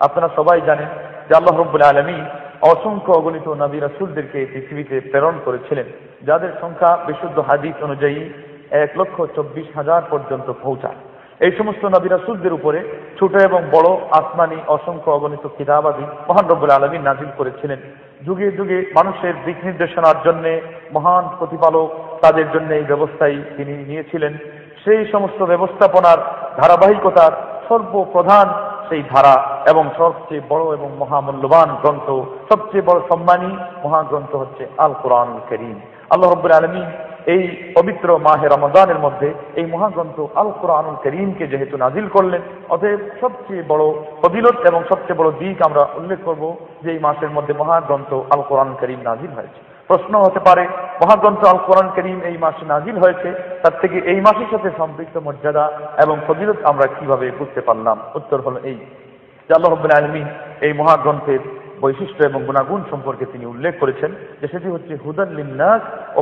আপনারা সবাই জানেন যে আল্লাহ রব্বুল আলমী অসংখ্য অগণিত নবী রাসুলদেরকে পৃথিবীতে প্রেরণ করেছিলেন, যাদের সংখ্যা বিশুদ্ধ হাদিস অনুযায়ী এক লক্ষ চব্বিশ হাজার পর্যন্ত পৌঁছায়। এই সমস্ত নবী রাসুলদের উপরে ছোট এবং বড় আসমানি অসংখ্য অগণিত কিতাবাদী মহান রব্বুল আলমী নাজিল করেছিলেন। যুগে যুগে মানুষের দিক নির্দেশনার জন্য মহান প্রতিপালক তাদের জন্য এই ব্যবস্থাই তিনি নিয়েছিলেন। সেই সমস্ত ব্যবস্থাপনার ধারাবাহিকতার সর্বপ্রধান সেই ধারা এবং সবচেয়ে বড় এবং মহামূল্যবান গ্রন্থ, সবচেয়ে বড় সম্মানী মহাগ্রন্থ হচ্ছে আল কোরআন করিম। আল্লাহ রব্বুল আলমী এই পবিত্র মাহে রমদানের মধ্যে এই মহাগ্রন্থ আল কোরআনুল করিমকে যেহেতু নাজিল করলেন, অতএব সবচেয়ে বড় ফদিলত এবং সবচেয়ে বড় দিক আমরা উল্লেখ করব যে এই মাসের মধ্যে মহাগ্রন্থ আল কোরআন করিম নাজিল হয়েছে। প্রশ্ন হতে পারে, মহাগ্রন্থ আল কোরআন করিম এই মাসে নাজিল হয়েছে, তার থেকে এই মাসের সাথে সম্পৃক্ত মর্যাদা এবং ফজিলত আমরা কীভাবে বুঝতে পারলাম? উত্তর হলো এই, যে আলমিন এই মহাগ্রন্থের বৈশিষ্ট্য এবং গুণাগুণ সম্পর্কে তিনি উল্লেখ করেছেন, যে সেটি হচ্ছে, হুদান লিন্নাস ও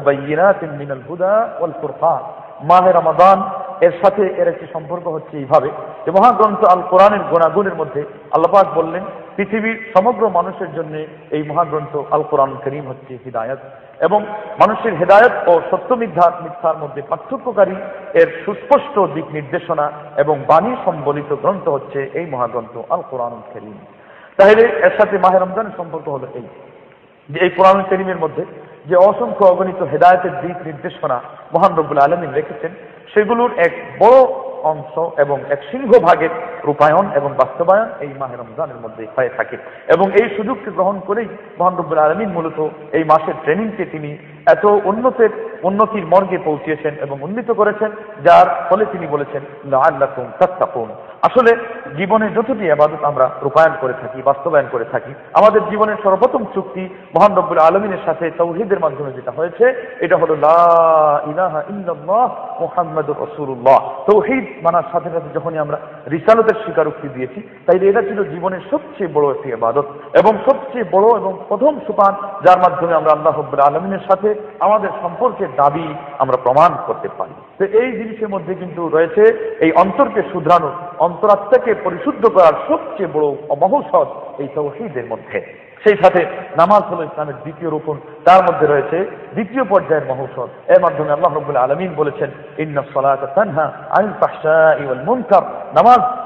মিনাল হুদা ওয়াল ফুরকান। মাহে রমাদান, এর সাথে এর একটি সম্পর্ক হচ্ছে এইভাবে, যে মহাগ্রন্থ আল কোরআনের গুণাগুণের মধ্যে আল্লাপাক বললেন পৃথিবীর সমগ্র মানুষের জন্য এই মহাগ্রন্থ আল কোরআন করিম হচ্ছে হৃদায়ত। এবং মানুষের হেদায়ত ও সত্য মিথ্যার মিথ্যার মধ্যে পার্থক্যকারী এর সুস্পষ্ট দিক নির্দেশনা এবং বাণী সম্বলিত গ্রন্থ হচ্ছে এই মহাগ্রন্থ আল কোরআন করিম। তাহলে এর সাথে মাহে রমজানের সম্পর্ক হলো এই, যে এই কোরআন করিমের মধ্যে যে অসংখ্য অগণিত হেদায়তের দিক নির্দেশনা মহান রব্বুল আলমিন রেখেছেন, সেগুলোর এক বড় অংশ এবং এক সিংহভাগের রূপায়ণ এবং বাস্তবায়ন এই মাহের রমজানের মধ্যে হয়ে থাকে। এবং এই সুযোগকে গ্রহণ করেই মহানব্বুল আলমিন মূলত এই মাসের ট্রেনিংকে তিনি এত উন্নতের, উন্নতির মর্গে পৌঁছিয়েছেন এবং উন্নীত করেছেন, যার ফলে তিনি বলেছেন আল্লাহ তাত্তাকুন। আসলে জীবনে যতটি আবাদত আমরা রূপায়ণ করে থাকি, বাস্তবায়ন করে থাকি, আমাদের জীবনের সর্বপ্রথম চুক্তি মহান রব্বুল আলমিনের সাথে তৌহিদের মাধ্যমে যেটা হয়েছে, এটা হলো মোহাম্মদ রসুল্লাহ তৌহিদ মানার সাথে সাথে যখনই আমরা রিসালতের স্বীকারোক্তি দিয়েছি তাই এটা ছিল জীবনের সবচেয়ে বড় একটি আবাদত এবং সবচেয়ে বড় এবং প্রথম সুপান, যার মাধ্যমে আমরা আল্লাহ রব্বুল আলমিনের সাথে আমাদের সম্পর্কের দাবি আমরা প্রমাণ করতে পারি। তো এই জিনিসের মধ্যে কিন্তু রয়েছে এই অন্তরকে শুধরানো, অন্তরাত্মাকে পরিশুদ্ধ করার সবচেয়ে বড় অমহসদ এই তৌহিদের মধ্যে। সেই সাথে নামাজ হলো ইসলামের দ্বিতীয় রূপন তার মধ্যে রয়েছে দ্বিতীয় পর্যায়ের মহৌষদ এর মাধ্যমে আল্লাহ রব্বুল আলমিন বলেছেন ইন্না সলাত তানহা আইন পাশা ইওয়াল মুনকার। নামাজ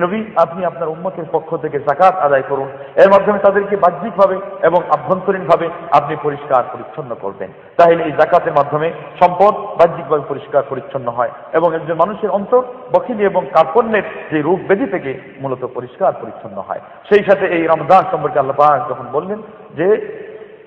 নবী, আপনি আপনার উম্মতের পক্ষ থেকে জাকাত আদায় করুন। এর মাধ্যমে তাদেরকে বাহ্যিকভাবে এবং আভ্যন্তরীণভাবে আপনি পরিষ্কার পরিচ্ছন্ন করবেন। তাহলে এই জাকাতের মাধ্যমে সম্পদ বাহ্যিকভাবে পরিষ্কার পরিচ্ছন্ন হয় এবং একজন মানুষের অন্তর বখিলি এবং কার্পণ্যের যে রূপ বেদি থেকে মূলত পরিষ্কার পরিচ্ছন্ন হয়। সেই সাথে এই রমজান সম্পর্কে আল্লাহ যখন বললেন যে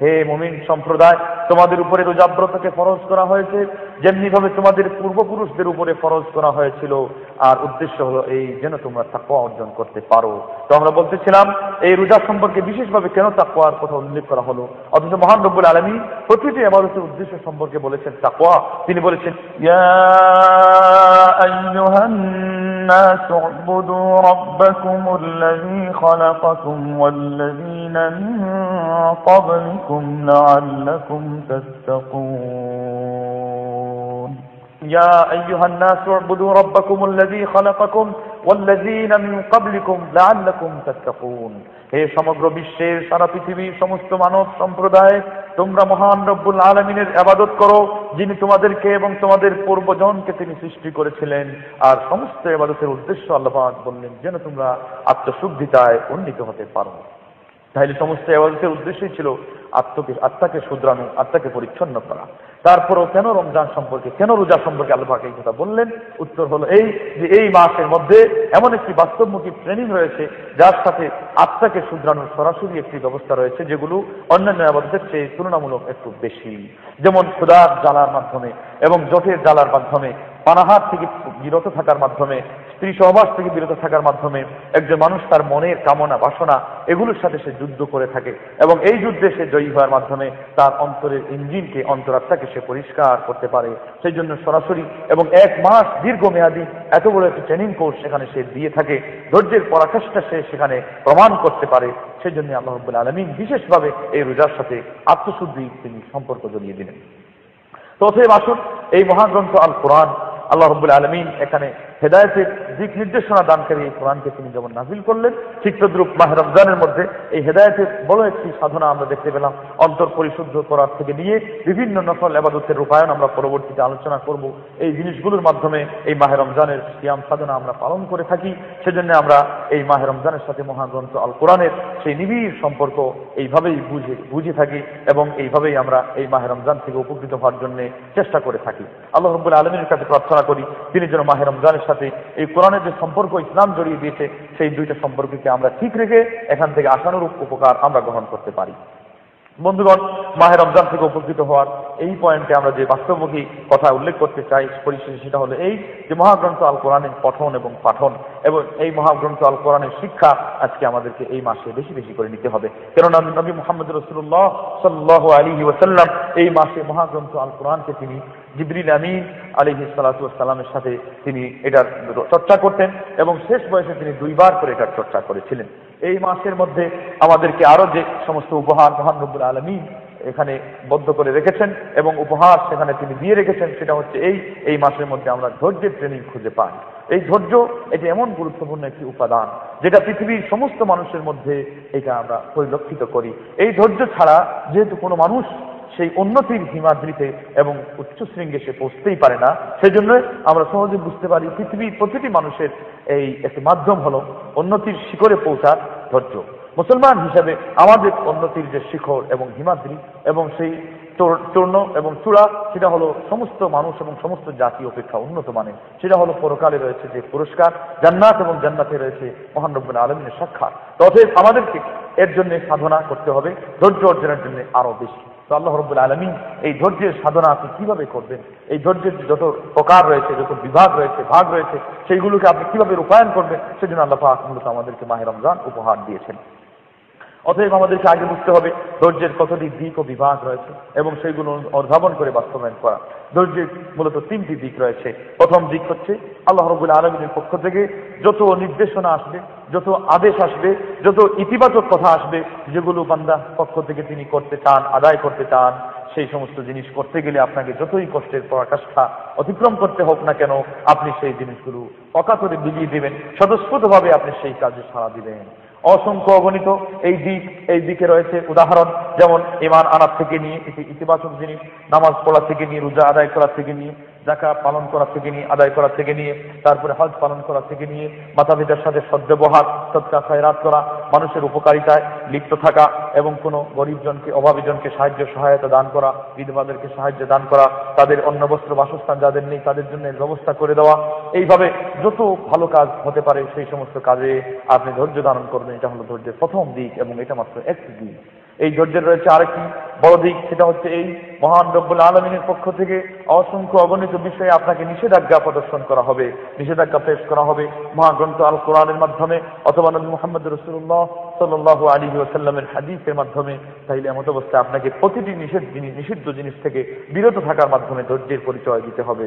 হে মুমিন সম্প্রদায়, তোমাদের উপরে রোজাব্রতকে ফরজ করা হয়েছে যেমনি ভাবে তোমাদের পূর্বপুরুষদের উপরে ফরজ করা হয়েছিল, আর উদ্দেশ্য হলো এই যেন তোমরা তাকুয়া অর্জন করতে পারো। তো আমরা বলতেছিলাম, এই রোজা সম্পর্কে বিশেষভাবে কেন তাকুয়ার কথা উল্লেখ করা হলো? অথচ মহান রব্বুল আলমী প্রতিটি আবাদতের উদ্দেশ্য সম্পর্কে বলেছেন তাকুয়া তিনি বলেছেন يا الناس اعبدوا ربكم الذي خلقكم والذين من قبلكم لعلكم تتقون يا أيها الناس اعبدوا ربكم الذي خلقكم والذين من قبلكم لعلكم تتقون হে সমগ্র বিশ্বের, সারা পৃথিবীর সমস্ত মানব সম্প্রদায়, তোমরা মহান রব্বুল আলমিনের আবাদত করো, যিনি তোমাদেরকে এবং তোমাদের পূর্বজনকে তিনি সৃষ্টি করেছিলেন। আর সমস্ত আবাদতের উদ্দেশ্য আল্লাহ বললেন, যেন তোমরা আত্মশুদ্ধিতায় উন্নীত হতে পারো। তাহলে সমস্ত এবাদতের উদ্দেশ্যই ছিল আত্মকে আত্মাকে শুধরানো, আত্মাকে পরিচ্ছন্ন করা। তারপরেও কেন রমজান সম্পর্কে, কেন রোজা সম্পর্কে আল্লাহ পাক এই কথা বললেন? উত্তর হলো এই যে এই মাসের মধ্যে এমন একটি বাস্তবমুখী ট্রেনিং রয়েছে, যার সাথে আত্মাকে শুধরানোর সরাসরি একটি ব্যবস্থা রয়েছে, যেগুলো অন্যান্য আবাদতের চেয়ে তুলনামূলক একটু বেশি। যেমন ক্ষুধার জ্বালার মাধ্যমে এবং জটের জ্বালার মাধ্যমে, পানাহার থেকে বিরত থাকার মাধ্যমে স্ত্রী সহবাস থেকে বিরত থাকার মাধ্যমে একজন মানুষ তার মনের কামনা, বাসনা এগুলোর সাথে সে যুদ্ধ করে থাকে এবং এই যুদ্ধে সে জয়ী হওয়ার মাধ্যমে তার অন্তরের ইঞ্জিনকে, অন্তরাত্মাকে সে পরিষ্কার করতে পারে। সেই জন্য সরাসরি এবং এক মাস দীর্ঘমেয়াদী এত বড় একটি ট্রেনিং কোর্স সেখানে সে দিয়ে থাকে। ধৈর্যের পরাকাষ্ঠা সে সেখানে প্রমাণ করতে পারে। সেই জন্য আল্লাহ রব্বুল আলমিন বিশেষভাবে এই রোজার সাথে আত্মশুদ্ধি তিনি সম্পর্ক জড়িয়ে দিলেন। তো অতএব আসুন, এই মহাগ্রন্থ আল কোরআন আল্লাহ রব্বুল আলমিন এখানে হেদায়তের দিক নির্দেশনা দানকারী এই কোরআনকে তিনি যেমন নাজিল করলেন, ঠিক তদ্রুপ মাহ রমজানের মধ্যে এই হেদায়তের বড় একটি সাধনা আমরা দেখতে পেলাম। অন্তর পরিশুদ্ধ করার থেকে নিয়ে বিভিন্ন নফল আবাদতের রূপায়ণ আমরা পরবর্তীতে আলোচনা করব। এই জিনিসগুলোর মাধ্যমে এই মাহে রমজানের সিয়াম সাধনা আমরা পালন করে থাকি। সেজন্য আমরা এই মাহে রমজানের সাথে মহাগ্রন্থ আল কোরআনের সেই নিবিড় সম্পর্ক এইভাবেই বুঝে বুঝে থাকি এবং এইভাবেই আমরা এই মাহে রমজান থেকে উপকৃত হওয়ার জন্য চেষ্টা করে থাকি। আল্লাহ রব্বুল আলমীর কাছে প্রার্থনা করি, তিনি যেন মাহে রমজানের সাথে এই কোরআনের যে সম্পর্ক ইসলাম জড়িয়ে দিয়েছে, সেই দুইটা সম্পর্ককে আমরা ঠিক রেখে এখান থেকে আশানুরূপ উপকার আমরা গ্রহণ করতে পারি। বন্ধুগণ, মাহে রমজান থেকে উপকৃত হওয়ার এই পয়েন্টে আমরা যে বাস্তবমুখী কথা উল্লেখ করতে চাই, পরিশেষে সেটা হলো এই যে মহাগ্রন্থ আল কোরআনের পঠন এবং পাঠন এবং এই মহাগ্রন্থ আল কোরআনের শিক্ষা আজকে আমাদেরকে এই মাসে বেশি বেশি করে নিতে হবে। কেননা নবী মোহাম্মদ রসুল্লাহ সাল্লাহ আলী ওসাল্লাম এই মাসে মহাগ্রন্থ আল কোরআনকে তিনি জিবরিল আমিন আলিহি সালাতামের সাথে তিনি এটার চর্চা করতেন এবং শেষ বয়সে তিনি দুইবার করে এটার চর্চা করেছিলেন। এই মাসের মধ্যে আমাদেরকে আরও যে সমস্ত উপহার মহান রব্বুল আলমিন এখানে বদ্ধ করে রেখেছেন এবং উপহার সেখানে তিনি দিয়ে রেখেছেন, সেটা হচ্ছে এই এই মাসের মধ্যে আমরা ধৈর্যের ট্রেনিং খুঁজে পাই। এই ধৈর্য, এটি এমন গুরুত্বপূর্ণ একটি উপাদান যেটা পৃথিবীর সমস্ত মানুষের মধ্যে এটা আমরা পরিলক্ষিত করি। এই ধৈর্য ছাড়া যেহেতু কোনো মানুষ সেই উন্নতির হিমাদ্রিতে এবং উচ্চ শৃঙ্গে সে পৌঁছতেই পারে না। সেই জন্য আমরা সহজে বুঝতে পারি পৃথিবীর প্রতিটি মানুষের এই একটি মাধ্যম হলো উন্নতির শিখরে পৌঁছার ধৈর্য। মুসলমান হিসাবে আমাদের উন্নতির যে শিখর এবং হিমাদ্রি এবং সেই চূর্ণ এবং চূড়া, সেটা হলো সমস্ত মানুষ এবং সমস্ত জাতি অপেক্ষা উন্নত মানের। সেটা হলো পরকালে রয়েছে যে পুরস্কার, জান্নাত এবং জান্নাতে রয়েছে মহান রব্বুল আলমিনের সাক্ষাৎ। তবে আমাদেরকে এর জন্য সাধনা করতে হবে, ধৈর্য অর্জনের জন্য আরও বেশি। তো আল্লাহ রব্বুল আলমী এই ধৈর্যের সাধনা আপনি কীভাবে করবেন? এই ধৈর্যের যত প্রকার রয়েছে, যত বিভাগ রয়েছে, ভাগ রয়েছে, সেইগুলোকে আপনি কীভাবে রূপায়ণ করবেন? সেজন্য আল্লাহ পাক মূলত আমাদেরকে মাহের রমজান উপহার দিয়েছেন। অতএব আমাদেরকে আগে বুঝতে হবে, ধৈর্যের কতটি দিক ও বিভাগ রয়েছে এবং সেইগুলো অনুধাবন করে বাস্তবায়ন করা। ধৈর্যের মূলত তিনটি দিক রয়েছে। প্রথম দিক হচ্ছে আল্লাহ রবুল আলমিনের পক্ষ থেকে যত নির্দেশনা আসবে, যত আদেশ আসবে, যত ইতিবাচক কথা আসবে, যেগুলো বান্দা পক্ষ থেকে তিনি করতে চান, আদায় করতে চান, সেই সমস্ত জিনিস করতে গেলে আপনাকে যতই কষ্টের পরাকাষ্ঠা অতিক্রম করতে হোক না কেন, আপনি সেই জিনিসগুলো অকাতরে বিলিয়ে দেবেন, স্বতঃস্ফূর্তভাবে আপনি সেই কাজে সাড়া দিবেন। অসংখ্য অগণিত এই দিক, এই দিকে রয়েছে উদাহরণ, যেমন ইমান আনার থেকে নিয়ে ইতিবাচক জিনিস, নামাজ পড়া থেকে নিয়ে, রোজা আদায় করার থেকে নিয়ে জাকা পালন করা থেকে নিয়ে, আদায় করা থেকে নিয়ে, তারপরে হজ পালন করা থেকে নিয়ে মাতা পিতার সাথে সদ্ব্যবহার, সৎকা খয়রাত করা, মানুষের উপকারিতায় লিপ্ত থাকা এবং কোনো গরিব জনকে, অভাবী জনকে সাহায্য, সহায়তা দান করা, বিধবাদেরকে সাহায্য দান করা, তাদের অন্ন বস্ত্র বাসস্থান যাদের নেই, তাদের জন্য ব্যবস্থা করে দেওয়া, এইভাবে যত ভালো কাজ হতে পারে সেই সমস্ত কাজে আপনি ধৈর্য ধারণ করবেন। এটা হলো ধৈর্যের প্রথম দিক এবং এটা মাত্র একটি দিক। এই ধৈর্যের রয়েছে আরেকটি বড় দিক, সেটা হচ্ছে এই মহান রব্বুল আলমিনের পক্ষ থেকে অসংখ্য অগণিত বিষয়ে আপনাকে নিষেধাজ্ঞা প্রদর্শন করা হবে, নিষেধাজ্ঞা পেশ করা হবে মহাগ্রন্থ আল কোরআনের মাধ্যমে অথবা নবী মোহাম্মদ রসুল্লাহ সাল্লাহ আলী ওসাল্লামের হাদিসের মাধ্যমে। তাইলে এমত অবস্থায় আপনাকে প্রতিটি নিষেধ জিনিস নিষিদ্ধ জিনিস থেকে বিরত থাকার মাধ্যমে ধৈর্যের পরিচয় দিতে হবে।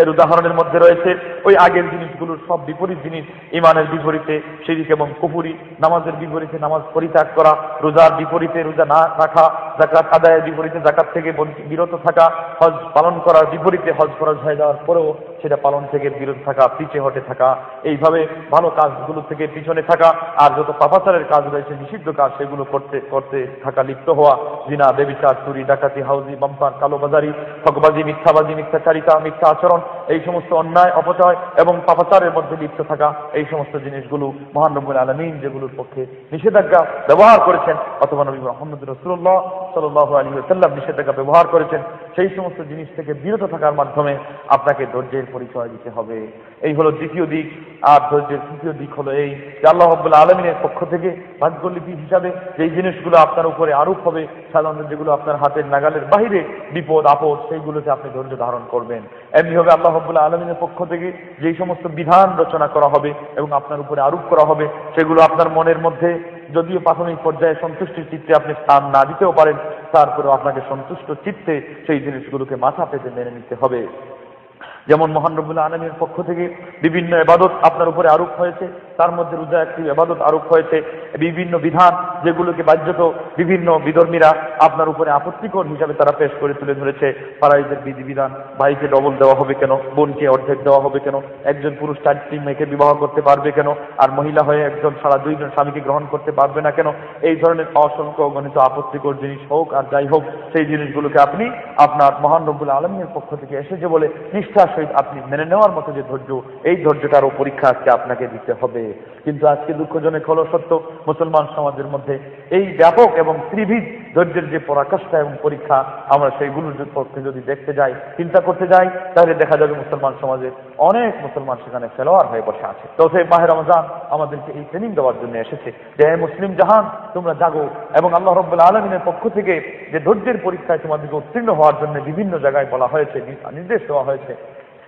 এর উদাহরণের মধ্যে রয়েছে, ওই আগের জিনিসগুলোর সব বিপরীত জিনিস ইমানের বিপরীতে, শিরিক এবং কুপুরি নামাজের বিপরীতে নামাজ পরিত্যাগ করা, রোজার বিপরীতে রোজা না রাখা জাকাত আদায়ের বিপরীতে জাকাত থেকে বিরত থাকা, হজ পালন করার বিপরীতে হজ ফরজ হয়ে যাওয়ার পরেও সেটা পালন থেকে বিরত থাকা, পিছে হটে থাকা, এইভাবে ভালো কাজগুলো থেকে পিছনে থাকা, আর যত পাপাচারের কাজ রয়েছে, নিষিদ্ধ কাজ, সেগুলো করতে করতে থাকা লিপ্ত হওয়া, জিনা, বেবিচার, চুরি, ডাকাতি, হাউজি, বাম্পার, কালোবাজারি ঠকবাজি মিথ্যাবাজি, মিথ্যাচারিতা, মিথ্যা আচরণ এই সমস্ত অন্যায়, অপচয় এবং পাপাচারের মধ্যে লিপ্ত থাকা এই সমস্ত জিনিসগুলো মহান রব্বুল আলমিন যেগুলোর পক্ষে নিষেধাজ্ঞা ব্যবহার করেছেন, অথবা নবী মোহাম্মদ রসুল্লাহ সাল্লাহ আলী সাল্লাম নিষেধাজ্ঞা ব্যবহার করেছেন, সেই সমস্ত জিনিস থেকে বিরত থাকার মাধ্যমে আপনাকে ধৈর্যের পরিচয় দিতে হবে। এই হলো দ্বিতীয় দিক। আর ধৈর্যের তৃতীয় দিক হলো এই যে আল্লাহ রব্বুল আলমিনের পক্ষ থেকে ভাগ্যলিপি হিসাবে যেই জিনিসগুলো আপনার উপরে আরোপ হবে, সাধারণত যেগুলো আপনার হাতের নাগালের বাহিরে বিপদ, আপদ, সেইগুলোতে আপনি ধৈর্য ধারণ করবেন। এমনি হবে আল্লাহ হব্বুল্লাহ আলমিনের পক্ষ থেকে যেই সমস্ত বিধান রচনা করা হবে এবং আপনার উপরে আরোপ করা হবে, সেগুলো আপনার মনের মধ্যে যদিও প্রাথমিক পর্যায়ে সন্তুষ্টির চিত্তে আপনি স্থান না দিতেও পারেন, তারপরেও আপনাকে সন্তুষ্ট চিত্তে সেই জিনিসগুলোকে মাথা পেতে মেনে নিতে হবে। যেমন মহান রবুল্লাহ আলমীর পক্ষ থেকে বিভিন্ন এবাদত আপনার উপরে আরোপ হয়েছে তার মধ্যে রোজা একটি এবাদত আরোপ হয়েছে। বিভিন্ন বিধান যেগুলোকে বাধ্যত বিভিন্ন বিধর্মীরা আপনার উপরে আপত্তিকর হিসাবে তারা পেশ করে তুলে ধরেছে। পারাইদের বিধিবিধান, ভাইকে ডবল দেওয়া হবে কেন? বোনকে অর্ধেক দেওয়া হবে কেন? একজন পুরুষ চারটি মেয়েকে বিবাহ করতে পারবে কেন? আর মহিলা হয়ে একজন সারা দুইজন স্বামীকে গ্রহণ করতে পারবে না কেন? এই ধরনের অসংখ্য গণিত আপত্তিকর জিনিস হোক আর যাই হোক, সেই জিনিসগুলোকে আপনি আপনার মহান রব্বুল আলমীর পক্ষ থেকে এসেছে বলে নিষ্ঠার সহিত আপনি মেনে নেওয়ার মতো যে ধৈর্য, এই ধৈর্যটারও পরীক্ষা আজকে আপনাকে দিতে হবে। কিন্তু আজকে দুঃখজনক হলো সত্য, মুসলমান সমাজের মধ্যে এই ব্যাপক এবং ত্রিভিদ ধৈর্যের যে পরাকাষ্ঠা এবং পরীক্ষা, আমরা সেইগুলোর পক্ষে যদি দেখতে যাই, চিন্তা করতে যাই, তাহলে দেখা যাবে মুসলমান সমাজে অনেক মুসলমান সেখানে ফেলোয়ার হয়ে বসে আছে। তো সেই মাহের রমজান আমাদেরকে এই ট্রেনিং দেওয়ার জন্য এসেছে যে, হে মুসলিম জাহান, তোমরা জাগো এবং আল্লাহ রব্বুল আলমিনের পক্ষ থেকে যে ধৈর্যের পরীক্ষায় তোমাদেরকে উত্তীর্ণ হওয়ার জন্য বিভিন্ন জায়গায় বলা হয়েছে, নির্দেশ দেওয়া হয়েছে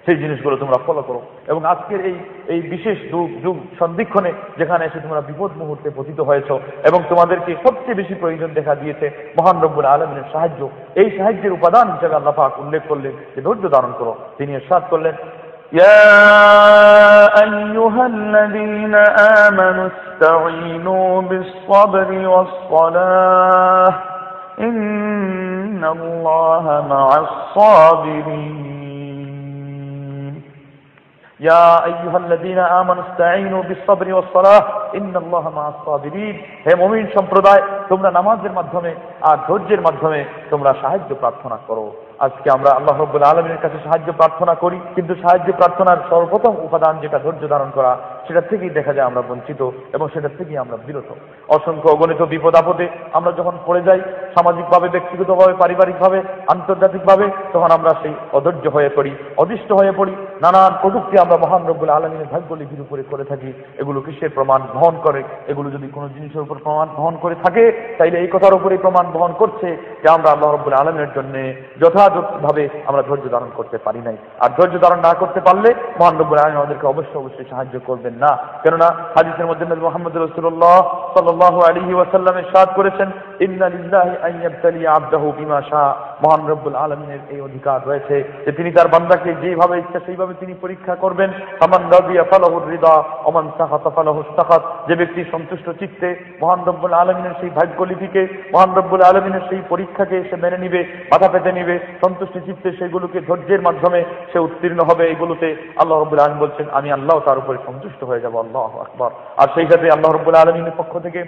সেই জিনিসগুলো তোমরা ফলো করো এবং আজকের এই এই বিশেষ যুগ যুগ সন্ধিক্ষণে যেখানে এসে তোমরা বিপদ মুহূর্তে পতিত হয়েছ এবং তোমাদেরকে সবচেয়ে বেশি প্রয়োজন দেখা দিয়েছে মহান রব্বুল আলমিনের সাহায্য এই সাহায্যের উপাদান হিসেবে আল্লাহ পাক উল্লেখ করলেন যে ধৈর্য ধারণ করো তিনি এরশাদ করলেন يا أيها الذين آمنوا استعينوا بالصبر والصلاة إن الله مع الصابرين يا أيها الذين آمنوا استعينوا بالصبر والصلاة إن الله مع الصابرين হে মুমিন সম্প্রদায় তোমরা নামাজের মাধ্যমে আর ধৈর্যের মাধ্যমে তোমরা সাহায্য প্রার্থনা করো আজকে আমরা আল্লাহ রব্বুল আলমীর কাছে সাহায্য প্রার্থনা করি, কিন্তু সাহায্য প্রার্থনার সর্বপ্রথম উপাদান যেটা ধৈর্য ধারণ করা, সেটা থেকেই দেখা যায় আমরা বঞ্চিত এবং সেটা থেকেই আমরা বিরত। অসংখ্য অগণিত বিপদ আপদে আমরা যখন পড়ে যাই, সামাজিকভাবে, ব্যক্তিগতভাবে, পারিবারিকভাবে, আন্তর্জাতিকভাবে, তখন আমরা সেই অধৈর্য হয়ে পড়ি, অদৃষ্ট হয়ে পড়ি, নানান প্রযুক্তি আমরা মহান রব্বুল আলমীর ভাগ্যলিপির উপরে করে থাকি, এগুলো কিসের প্রমাণ বহন করে, এগুলো যদি কোনো জিনিসের উপর প্রমাণ বহন করে থাকে, তাইলে এই কথার উপরে প্রমাণ বহন করছে যে আমরা আল্লাহ রব্বুল আলমের জন্য যথাযথভাবে আমরা ধৈর্য ধারণ করতে পারি নাই। আর ধৈর্য ধারণ না করতে পারলে মহান রব্বুল আলম আমাদেরকে অবশ্যই অবশ্যই সাহায্য করবেন না। কেননা হাদিসের মধ্যে মোহাম্মদ রসুল্লাহ সাল্লাল্লাহু আলাইহি ওয়াসাল্লামের সাদ করেছেন মহান রব্বুল আলমিনের এই অধিকার রয়েছে যে তিনি তার বান্দাকে যেভাবে ইচ্ছা সেইভাবে তিনি পরীক্ষা করবেন। আমান রাদিয়া ফালাহুর রিদা ওমান সাখাতা ফালাহু সাখাত। যে ব্যক্তি সন্তুষ্ট চিত্তে মহান রব্বুল আলমিনের সেই ভাগ্যলিপিকে, মহান রব্বুল আলমিনের সেই পরীক্ষাকে সে মেনে নিবে, মাথা পেতে নিবে সন্তুষ্টি চিত্তে সেগুলোকে ধৈর্যের মাধ্যমে সে উত্তীর্ণ হবে, এগুলোতে আল্লাহ রব্বুল আলম বলছেন, আমি আল্লাহ তার উপরে সন্তুষ্ট হয়ে যাব, আল্লাহ আকবর। আর সেই সাথে আল্লাহ রব্বুল আলমিনের পক্ষ থেকে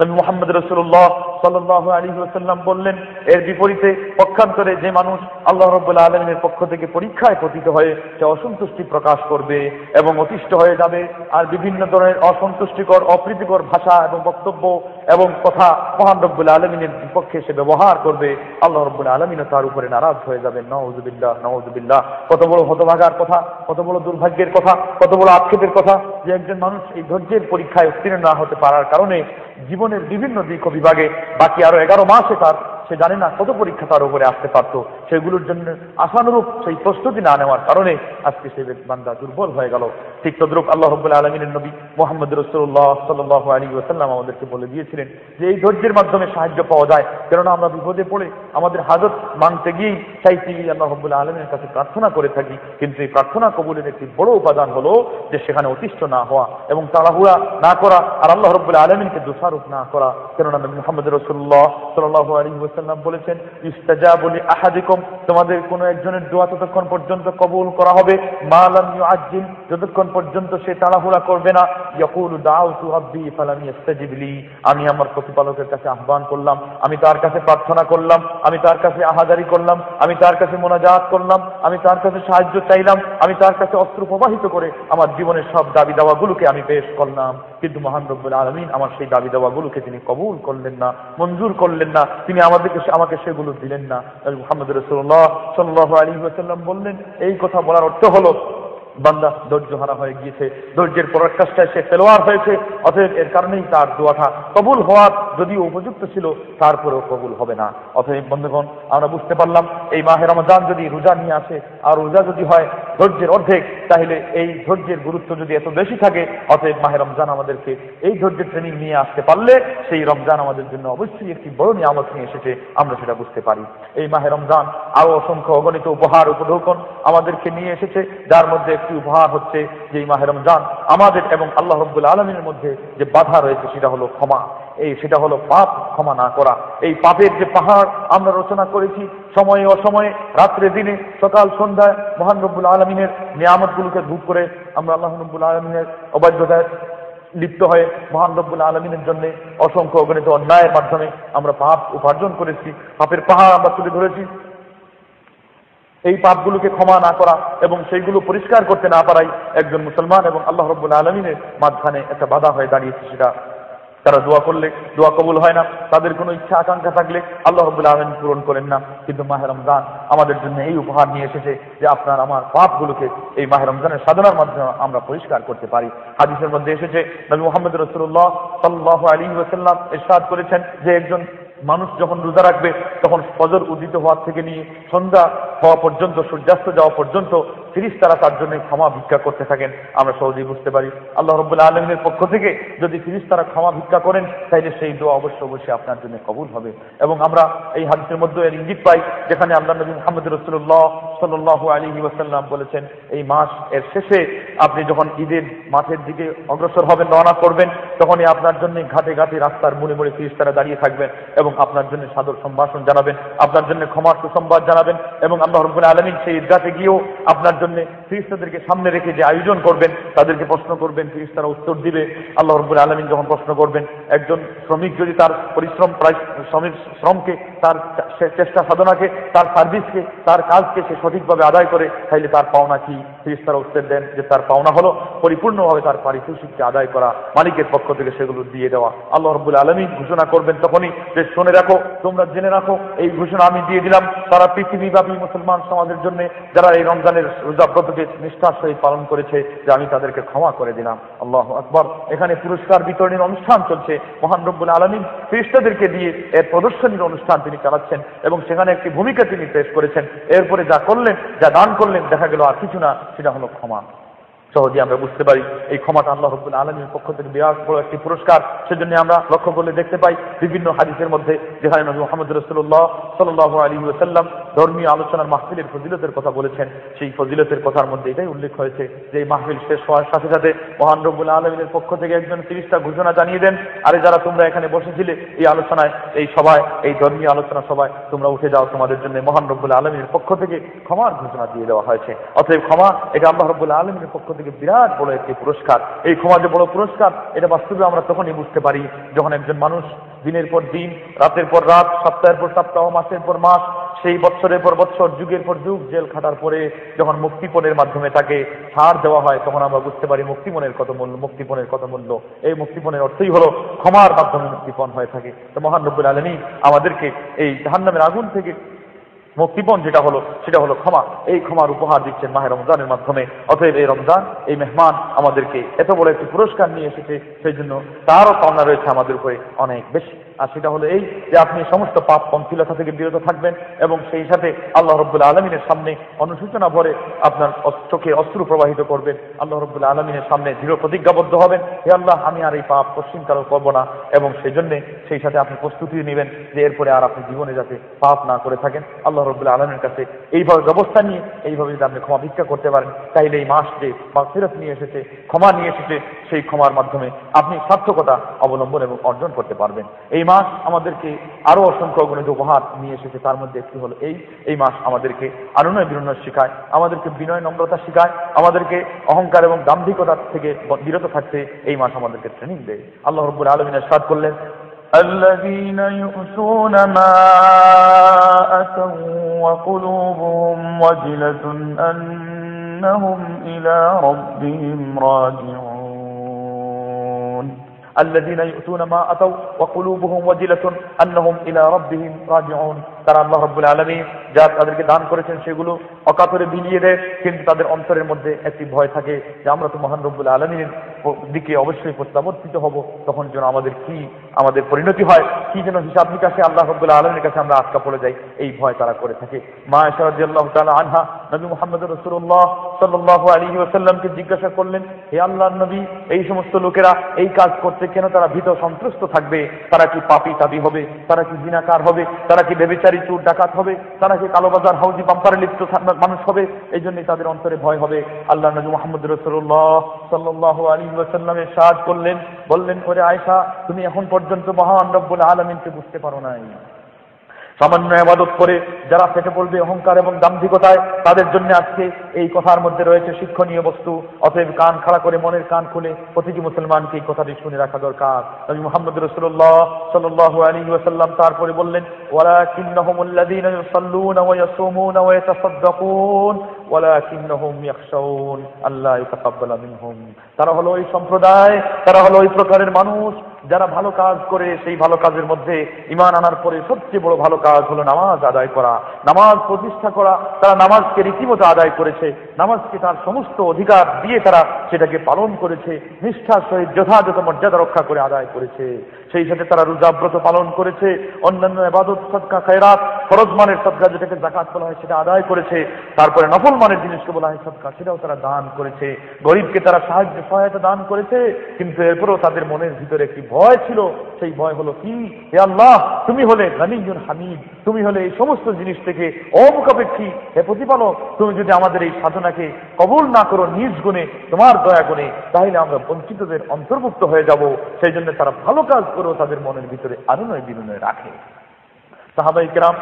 নবী মোহাম্মদ রসুল্লাহ সাল্লাহ আলী ওসাল্লাম বললেন, এর বিপরীতে পক্ষান্তরে যে মানুষ আল্লাহ রব্বুল্লাহ আলমের পক্ষ থেকে পরীক্ষায় পতিত হয়ে সে অসন্তুষ্টি প্রকাশ করবে এবং অতিষ্ঠ হয়ে যাবে আর বিভিন্ন ধরনের অসন্তুষ্টিকর, অপ্রীতিকর ভাষা এবং বক্তব্য এবং কথা মহান রব্বুল্লাহ আলমিনের বিপক্ষে সে ব্যবহার করবে, আল্লাহ রব্বুল্লাহ আলমিনও তার উপরে নারাজ হয়ে যাবেন। নওয়াজুবিল্লাহ নওয়াজুবিল্লাহ কত বড় হতভাগার কথা, কত বড় দুর্ভাগ্যের কথা, কত বড় আক্ষেপের কথা যে একজন মানুষ এই ধৈর্যের পরীক্ষায় উত্তীর্ণ না হতে পারার কারণে জীবনের বিভিন্ন দিক ও বিভাগে বাকি আরও এগারো মাসে তার সে জানে না কত পরীক্ষা তার উপরে আসতে পারত। সেগুলোর জন্য আশানুরূপ সেই প্রস্তুতি না নেওয়ার কারণে আজকে সেই বান্দা দুর্বল হয়ে গেল। ঠিক তদ্রুপ আল্লাহ রব্বুল আলমিনের নবী মোহাম্মদ রসুল্লাহ সাল্লাহ আলী ওসাল্লাম আমাদেরকে বলে দিয়েছিলেন যে এই ধৈর্যের মাধ্যমে সাহায্য পাওয়া যায়। কেননা আমরা বিপদে পড়ে আমাদের হাজত মানতে গিয়েই চাইতে গিয়ে আল্লাহ রব্বুল আলমিনের কাছে প্রার্থনা করে থাকি। কিন্তু এই প্রার্থনা কবুলের একটি বড় উপাদান হলো যে সেখানে অতিষ্ঠ না হওয়া এবং তাড়াহুড়া না করা আর আল্লাহ রব্বুল আলমিনকে দোষারোপ না করা। কেননা মোহাম্মদ রসুল্লাহ সাল্লাহ আলী সাল্লাম বলেছেন ইস্তাজা বলি আহাদিকম তোমাদের কোনো একজনের দোয়া ততক্ষণ পর্যন্ত কবুল করা হবে। মালাম আজিল যতক্ষণ পর্যন্ত সে তাড়াহুড়া করবে না। ইয়াকুলু দাউতু রাব্বি ফালাম ইস্তাজিব লি আমি আমার প্রতিপালকের কাছে আহ্বান করলাম, আমি তার কাছে প্রার্থনা করলাম, আমি তার কাছে আহাদারি করলাম, আমি তার কাছে মোনাজাত করলাম, আমি তার কাছে সাহায্য চাইলাম, আমি তার কাছে অস্ত্র প্রবাহিত করে আমার জীবনের সব দাবি দাওয়াগুলোকে আমি পেশ করলাম। কিন্তু মহান রব্বুল আলমিন আমার সেই দাবি দাওয়াগুলোকে তিনি কবুল করলেন না, মঞ্জুর করলেন না। তিনি আমাদেরকে আমাকে সেগুলো দিলেন না। মোহাম্মদ রসুল্লাহ সাল্লাহ আলী ওয়াসাল্লাম বললেন, এই কথা বলার অর্থ হলো বান্দা ধৈর্য হারা হয়ে গিয়েছে। ধৈর্যের পরাকাষ্ঠায় সে ফেলোয়ার হয়েছে, অতএব এর কারণেই তার দোয়াটা কবুল হওয়ার যদিও উপযুক্ত ছিল, তারপরেও কবুল হবে না। অতএব বন্ধুগণ, আমরা বুঝতে পারলাম, এই মাহে রমজান যদি রোজা নিয়ে আসে আর রোজা যদি হয় ধৈর্যের অর্ধেক, তাহলে এই ধৈর্যের গুরুত্ব যদি এত বেশি থাকে, অতএব মাহে রমজান আমাদেরকে এই ধৈর্যের ট্রেনিং নিয়ে আসতে পারলে সেই রমজান আমাদের জন্য অবশ্যই একটি বড় নিয়ামত নিয়ে এসেছে, আমরা সেটা বুঝতে পারি। এই মাহে রমজান আরও অসংখ্য অগণিত উপহার, উপঢৌকন আমাদেরকে নিয়ে এসেছে, যার মধ্যে একটি উপহার হচ্ছে যে এই মাহে রমজান আমাদের এবং আল্লাহ রব্বুল আলমিনের মধ্যে যে বাধা রয়েছে সেটা হলো ক্ষমা। এই সেটা হলো পাপ ক্ষমা না করা। এই পাপের যে পাহাড় আমরা রচনা করেছি সময়ে অসময়ে রাত্রে দিনে, সকাল, সন্ধ্যায়, মহান রব্বুল আলমিনের নিয়ামতগুলোকে ভোগ করে আমরা আল্লাহ রব্বুল আলমিনের অবাধ্যতায় লিপ্ত হয়ে মহান রব্বুল আলমিনের জন্য অসংখ্য অগণিত অন্যায়ের মাধ্যমে আমরা পাপ উপার্জন করেছি। পাপের পাহাড় আমরা তুলে ধরেছি। এই পাপগুলোকে ক্ষমা না করা এবং সেইগুলো পরিষ্কার করতে না পারাই একজন মুসলমান এবং আল্লাহ রব্বুল আলমিনের মাঝখানে একটা বাধা হয়ে দাঁড়িয়েছে সেটা। তারা দোয়া করলে, দোয়া কবুল হয় না, তাদের কোনো ইচ্ছা, আকাঙ্ক্ষা থাকলে আল্লাহ রব্বুল আলমিন পূরণ করেন না। কিন্তু মাহে রমজান আমাদের জন্য এই উপহার নিয়ে এসেছে যে আপনার আমার পাপগুলোকে এই মাহে রমজানের সাধনার মাধ্যমে আমরা পরিষ্কার করতে পারি। হাদিসের মধ্যে এসেছে, নবী মোহাম্মদ রসুল্লাহ সাল্লাহ আলী ওসাল্লাম এরশাদ করেছেন যে একজন মানুষ যখন রোজা রাখবে, তখন ফজর উদিত হওয়ার থেকে নিয়ে সন্ধ্যা হওয়া পর্যন্ত, সূর্যাস্ত যাওয়া পর্যন্ত ফিরিস তারা তার জন্য ক্ষমা ভিক্ষা করতে থাকেন, আমরা সহজেই বুঝতে পারি। আল্লাহ রব্বুল্লাহ আলমিনের পক্ষ থেকে যদি ফিরিস তারা ক্ষমা ভিক্ষা করেন, তাইলে সেই দোয়া অবশ্যই অবশ্যই আপনার জন্য কবুল হবে। এবং আমরা এই হাদিসের মধ্যে এর ইঙ্গিত পাই, যেখানে আল্লাহ নবী মোহাম্মদ রসুল্লাহ সাল্লাহ আলী ওয়াসাল্লাম বলেছেন, এই মাস এর শেষে আপনি যখন ঈদের মাঠের দিকে অগ্রসর হবেন, রওনা করবেন, তখনই আপনার জন্য ঘাটে ঘাটে রাস্তার মুড়ে মুড়ে ফিরিস তারা দাঁড়িয়ে থাকবেন এবং আপনার জন্য সাদর সম্ভাষণ জানাবেন, আপনার জন্য ক্ষমার সুসংবাদ জানাবেন এবং আল্লাহ রব্বুল আলমিন সেই ঈদগাতে গিয়েও আপনার জন্য ফিরিস্তাদেরকে সামনে রেখে যে আয়োজন করবেন, তাদেরকে প্রশ্ন করবেন, ফিরিস্তারা উত্তর দিবে। আল্লাহ রব্বুল আলমিন যখন প্রশ্ন করবেন, একজন শ্রমিক যদি তার পরিশ্রম, প্রায় শ্রমিক শ্রমকে, তার চেষ্টা সাধনাকে, তার সার্ভিসকে, তার কাজকে সে সঠিকভাবে আদায় করে, তাইলে তার পাওনা কি? ফিরিস্তারা উত্তর দেন যে তার পাওনা হলো পরিপূর্ণভাবে তার পারিতোষিককে আদায় করা, মালিকের পক্ষ থেকে সেগুলো দিয়ে দেওয়া। আল্লাহ রব্বুল আলমী ঘোষণা করবেন তখনই যে, শুনে রাখো, তোমরা জেনে রাখো, এই ঘোষণা আমি দিয়ে দিলাম। তারা পৃথিবীব্যাপী মুসলমান সমাজের জন্য, যারা এই রমজানের রোজাব্রতকে নিষ্ঠার সহিত পালন করেছে যে আমি তাদেরকে ক্ষমা করে দিলাম। আল্লাহ আকবর। এখানে পুরস্কার বিতরণের অনুষ্ঠান চলছে। মহান রব্বুল আলমিন খ্রিস্টাদেরকে দিয়ে এর প্রদর্শনীর অনুষ্ঠান তিনি চালাচ্ছেন এবং সেখানে একটি ভূমিকা তিনি পেশ করেছেন। এরপরে যা করলেন, যা দান করলেন, দেখা গেল আর কিছু না, সেটা হলো ক্ষমা। সহজে আমরা বুঝতে পারি, এই ক্ষমাটা আল্লাহ রব্বুল আলমীর পক্ষ থেকে বিরাট বড় একটি পুরস্কার। সেজন্য আমরা লক্ষ্য করলে দেখতে পাই, বিভিন্ন হাদিসের মধ্যে যেখানে নবী মোহাম্মদ রসুল্লাহ সাল্লাহ আলী সাল্লাম ধর্মীয় আলোচনার মাহফিলের ফজিলতের কথা বলেছেন। সেই ফজিলতের কথার মধ্যে এটাই উল্লেখ হয়েছে যে এই মাহফিল শেষ হওয়ার সাথে সাথে মহান রব্বুল আলমীর পক্ষ থেকে একজন তিরিশটা ঘোষণা জানিয়ে দেন, আরে যারা তোমরা এখানে বসেছিলে এই আলোচনায়, এই সভায়, এই ধর্মীয় আলোচনা সভায় তোমরা উঠে যাও, তোমাদের জন্য মহান রব্বুল আলমীর পক্ষ থেকে ক্ষমার ঘোষণা দিয়ে দেওয়া হয়েছে। অতএব ক্ষমা, এটা আল্লাহ রব্বুল আলমীর পক্ষ থেকে বিরাট বড় একটি পুরস্কার। এই ক্ষমা যে বড় পুরস্কার, এটা বাস্তবে আমরা তখনই বুঝতে পারি যখন একজন মানুষ দিনের পর দিন, রাতের পর রাত, সপ্তাহের পর সপ্তাহ, মাসের পর মাস সেই বছরের পর বছর যুগের পর যুগ, জেল খাটার পরে যখন মুক্তিপণের মাধ্যমে তাকে ছাড় দেওয়া হয়, তখন আমরা বুঝতে পারি মুক্তিপণের কত মূল্য, মুক্তিপণের কত মূল্য। এই মুক্তিপণের অর্থই হলো ক্ষমার মাধ্যমে মুক্তিপণ হয়ে থাকে। তো মহান রব্বুল আলমী আমাদেরকে এই জাহান্নামের আগুন থেকে মুক্তিপণ যেটা হলো, সেটা হলো ক্ষমা। এই ক্ষমার উপহার দিচ্ছেন মাহের রমজানের মাধ্যমে। অতএব এই রমজান, এই মেহমান আমাদেরকে এত বড় একটি পুরস্কার নিয়ে এসেছে, সেই জন্য তারও পাওনা রয়েছে আমাদের উপরে অনেক বেশি। আর সেটা হলো এই যে আপনি সমস্ত পাপ পন্থিলতা থেকে বিরত থাকবেন এবং সেই সাথে আল্লাহ রব্বুল আলমিনের সামনে অনুসূচনা ভরে আপনার চোখে অস্ত্র প্রবাহিত করবেন। আল্লাহ রব্বুল আলমিনের সামনে দৃঢ় প্রতিজ্ঞাবদ্ধ হবেন। হে আল্লাহ, আমি আর এই পাপ পশ্চিমকালও করব না এবং সেই জন্যে সেই সাথে আপনি প্রস্তুতি নেবেন যে এরপরে আর আপনি জীবনে যাতে পাপ না করে থাকেন। আল্লাহ রব্বুল আলমের কাছে এইভাবে ব্যবস্থা নিয়ে এইভাবে যদি আপনি ক্ষমা ভিক্ষা করতে পারেন, তাইলে এই মাস যে বা ফেরত নিয়ে এসেছে, ক্ষমা নিয়ে এসেছে, সেই ক্ষমার মাধ্যমে আপনি সার্থকতা অবলম্বন এবং অর্জন করতে পারবেন। এই মাস আমাদেরকে আরো অসংখ্য গণিত উপহার নিয়ে এসেছে তার মধ্যে একটি হলো এই এই মাস আমাদেরকে আনুনয় বিনয় শেখায় আমাদেরকে বিনয় নম্রতা শেখায় আমাদেরকে অহংকার এবং দাম্ভিকতার থেকে বিরত থাকতে এই মাস আমাদেরকে ট্রেনিং দেয় আল্লাহ রব্বুল আলমিনের সাদ করলেন الذين يؤتون ما أتوا وقلوبهم وجلة أنهم إلى ربهم راجعون الذين يؤتون ما أتوا وقلوبهم وجلة أنهم إلى ربهم راجعون. তারা আল্লাহ রব্বুল আলমী যা তাদেরকে দান করেছেন সেগুলো অকাতরে বিলিয়ে দেয়। কিন্তু তাদের অন্তরের মধ্যে একটি ভয় থাকে যে আমরা তো মহান রব্বুল আলমীর দিকে অবশ্যই প্রত্যাবর্তিত হব, তখন যেন আমাদের কি, আমাদের পরিণতি হয়, কি যেন হিসাব নিকাশে আল্লাহ রব্বুল আলমীর কাছে আমরা আটকা পড়ে যাই, এই ভয় তারা করে থাকে। মা এসারাদি আল্লাহ তালা আনহা নবী মোহাম্মদ রসুল্লাহ সাল্লাহ আলী ওসাল্লামকে জিজ্ঞাসা করলেন, হে আল্লাহ নবী, এই সমস্ত লোকেরা এই কাজ করতে কেন তারা ভীত সন্ত্রস্ত থাকবে? তারা কি পাপি তাবি হবে? তারা কি জিনাকার হবে? তারা কি বেবিচারী চুর ডাকাত হবে, তারা কি কালোবাজার হাউজি বাম্পারে লিপ্ত মানুষ হবে? এই জন্যই তাদের অন্তরে ভয় হবে। আল্লাহ নবী মোহাম্মদ রসুল্লাহ সাল্লাহ আলী ওয়াসাল্লামের সাহায্য করলেন, বললেন করে আয়সা তুমি এখন পর্যন্ত মহান রব্বুল আলমিনকে বুঝতে পারো নাই? সামান্য আবাদত করে যারা ফেটে পড়বে অহংকার এবং দাম্ভিকতায়, তাদের জন্য আজকে এই কথার মধ্যে রয়েছে শিক্ষণীয় বস্তু। অতএব কান খাড়া করে মনের কান খুলে প্রতিটি মুসলমানকে এই কথাটি শুনে রাখা দরকার। নবী মোহাম্মদ রসুল্লাহ সাল্লাহ আলী ওয়াসাল্লাম তারপরে বললেন ইউসাল্লুনা ওয়া ইয়াসুমুনা ওয়া ইয়াতাসাদ্দাকুন ওয়ালাকিন্নাহুম ইয়াখশাউন আল্লাহ ইতাকাব্বালা মিনহুম তারা হলো ওই সম্প্রদায়, তারা হলো ওই প্রকারের মানুষ, যারা ভালো কাজ করে সেই ভালো কাজের মধ্যে ইমান আনার পরে সবচেয়ে বড় ভালো কাজ হলো নামাজ আদায় করা। নামাজ প্রতিষ্ঠা করা, তারা নামাজকে রীতিমতো আদায় করেছে, নামাজকে তার সমস্ত অধিকার দিয়ে তারা সেটাকে পালন করেছে, নিষ্ঠার সহিত যথাযথ মর্যাদা রক্ষা করে আদায় করেছে। সেই সাথে তারা রোজাব্রত পালন করেছে, অন্যান্য এবাদত সৎকা খায়রাত, ফরজ মানের সৎকা যেটাকে জাকাত বলা হয় সেটা আদায় করেছে, তারপরে নফল মানের জিনিসকে বলা হয় সৎকা সেটাও তারা দান করেছে। গরিবকে তারা সাহায্য, সহায়তা দান করেছে, কিন্তু এরপরেও তাদের মনের ভিতরে একটি ভয় ছিল, সেই ভয় হলো কি? হে আল্লাহ, তুমি হলে গানিজুন হামিদ, তুমি হলে এই সমস্ত জিনিস থেকে অমুখাপেক্ষী, হে প্রতিপালক, তুমি যদি আমাদের এই সাধনাকে কবুল না করো নিজ গুণে, তোমার দয়া গুণে, তাহলে আমরা বঞ্চিতদের অন্তর্ভুক্ত হয়ে যাব। সেই জন্য তারা ভালো কাজ করেও তাদের মনের ভিতরে আনুনয় বিনুনয় রাখে। সাহাবাই কেরাম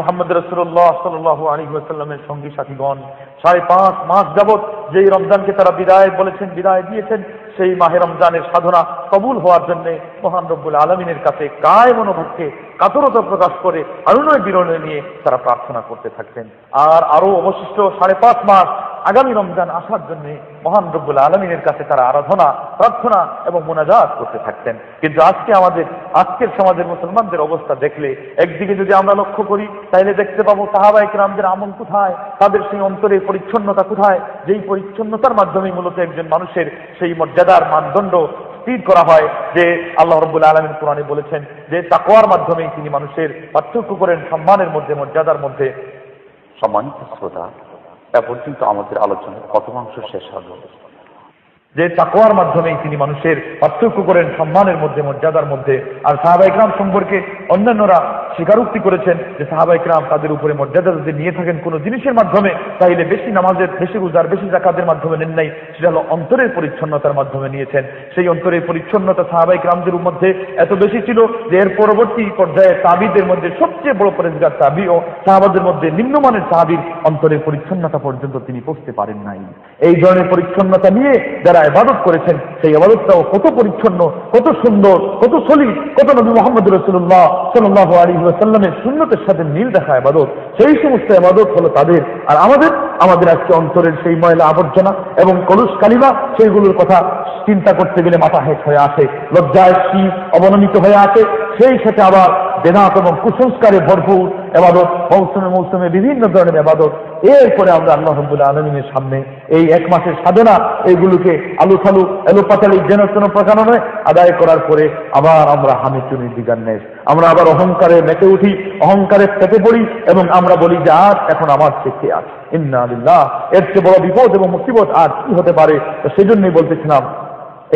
মোহাম্মদ রসুল্লাহ সাল্লাহ আলী ওয়াসাল্লামের সঙ্গী সাথীগণ, সাড়ে পাঁচ মাস যাবৎ যেই রমজানকে তারা বিদায় বলেছেন, বিদায় দিয়েছেন, সেই মাহে রমজানের সাধনা কবুল হওয়ার জন্য মহান রব্বুল আলমিনের কাছে কায় মনোভাবকে কাতরতা প্রকাশ করে আরুণয় বিরণয় নিয়ে তারা প্রার্থনা করতে থাকতেন। আর আরও অবশিষ্ট সাড়ে পাঁচ মাস আগামী রমজান আসার জন্য মহান রব্বুল আলমিনের কাছে তারা আরাধনা, প্রার্থনা এবং মোনাজাত করতে থাকতেন। কিন্তু আজকে আমাদের, আজকের সমাজের মুসলমানদের অবস্থা দেখলে একদিকে যদি আমরা লক্ষ্য করি তাহলে দেখতে পাবো সাহাবাহিক রামদের আমল কোথায়, তাদের সেই অন্তরে পরিচ্ছন্নতা কোথায়, যেই পরিচ্ছন্নতার মাধ্যমে মূলত একজন মানুষের সেই মর্যাদার মানদণ্ড স্থির করা হয় যে আল্লাহ রব্বুল আলমিন কোরআনে বলেছেন যে তাকোয়ার মাধ্যমেই তিনি মানুষের পার্থক্য করেন, সম্মানের মধ্যে, মর্যাদার মধ্যে সম্মানিত শ্রোতা। এ পর্যন্ত আমাদের আলোচনার কতমাংশ শেষ হল যে তাকোয়ার মাধ্যমেই তিনি মানুষের পার্থক্য করেন সম্মানের মধ্যে, মর্যাদার মধ্যে। আর সাহাবা ইকরাম সম্পর্কে অন্যান্যরা স্বীকারোক্তি করেছেন যে সাহাবা ইকরাম তাদের উপরে মর্যাদা যদি নিয়ে থাকেন কোনো জিনিসের মাধ্যমে তাইলে বেশি নামাজের, বেশি রোজার, বেশি জাকাতের মাধ্যমে নেন নাই। সেটা হলো অন্তরের পরিচ্ছন্নতার মাধ্যমে নিয়েছেন। সেই অন্তরের পরিচ্ছন্নতা সাহাবা ইকরামদের মধ্যে এত বেশি ছিল যে এর পরবর্তী পর্যায়ে তাবিদের মধ্যে সবচেয়ে বড় পরিষ্কার তাবি ও সাহাবাদের মধ্যে নিম্নমানের সাহাবির অন্তরের পরিচ্ছন্নতা পর্যন্ত তিনি পৌঁছতে পারেন নাই। এই ধরনের পরিচ্ছন্নতা নিয়ে যারা এবাদত করেছেন, সেই এবাদতটাও কত পরিচ্ছন্ন, কত সুন্দর, কত সলিড কত নবী মোহাম্মদ রসুল্লাহ সাল্লাহ আলী সাল্লামের শূন্যতের সাথে মিল দেখা আবাদত সেই সমস্ত আবাদত হলো তাদের। আর আমাদের আমাদের আজকে অন্তরের সেই ময়লা আবর্জনা এবং কলুষ কালিমা, সেইগুলোর কথা চিন্তা করতে গেলে মাথা হেঁট হয়ে আসে, লজ্জায় শীত অবনমিত হয়ে আসে সেই সাথে আবার বেদাত এবং কুসংস্কারে ভরপুর এবাদত, মৌসুমে মৌসুমে বিভিন্ন ধরনের এবাদত। এরপরে আমরা আল্লাহ রব্বুল্লাহ আলমিনের সামনে এই এক মাসের সাধনা এইগুলোকে আলু ফালু এলো পাতালি যেন তেন প্রকারণে আদায় করার পরে আবার আমরা হামিচুনির দিগার নেশ। আমরা আবার অহংকারে মেতে উঠি অহংকারে পেতে পড়ি এবং আমরা বলি যে, আজ এখন আমার শেখে আছে। ইন্না আলিল্লাহ এর চেয়ে বড় বিপদ এবং মুসিবত আর কি হতে পারে সেজন্যই বলতেছিলাম,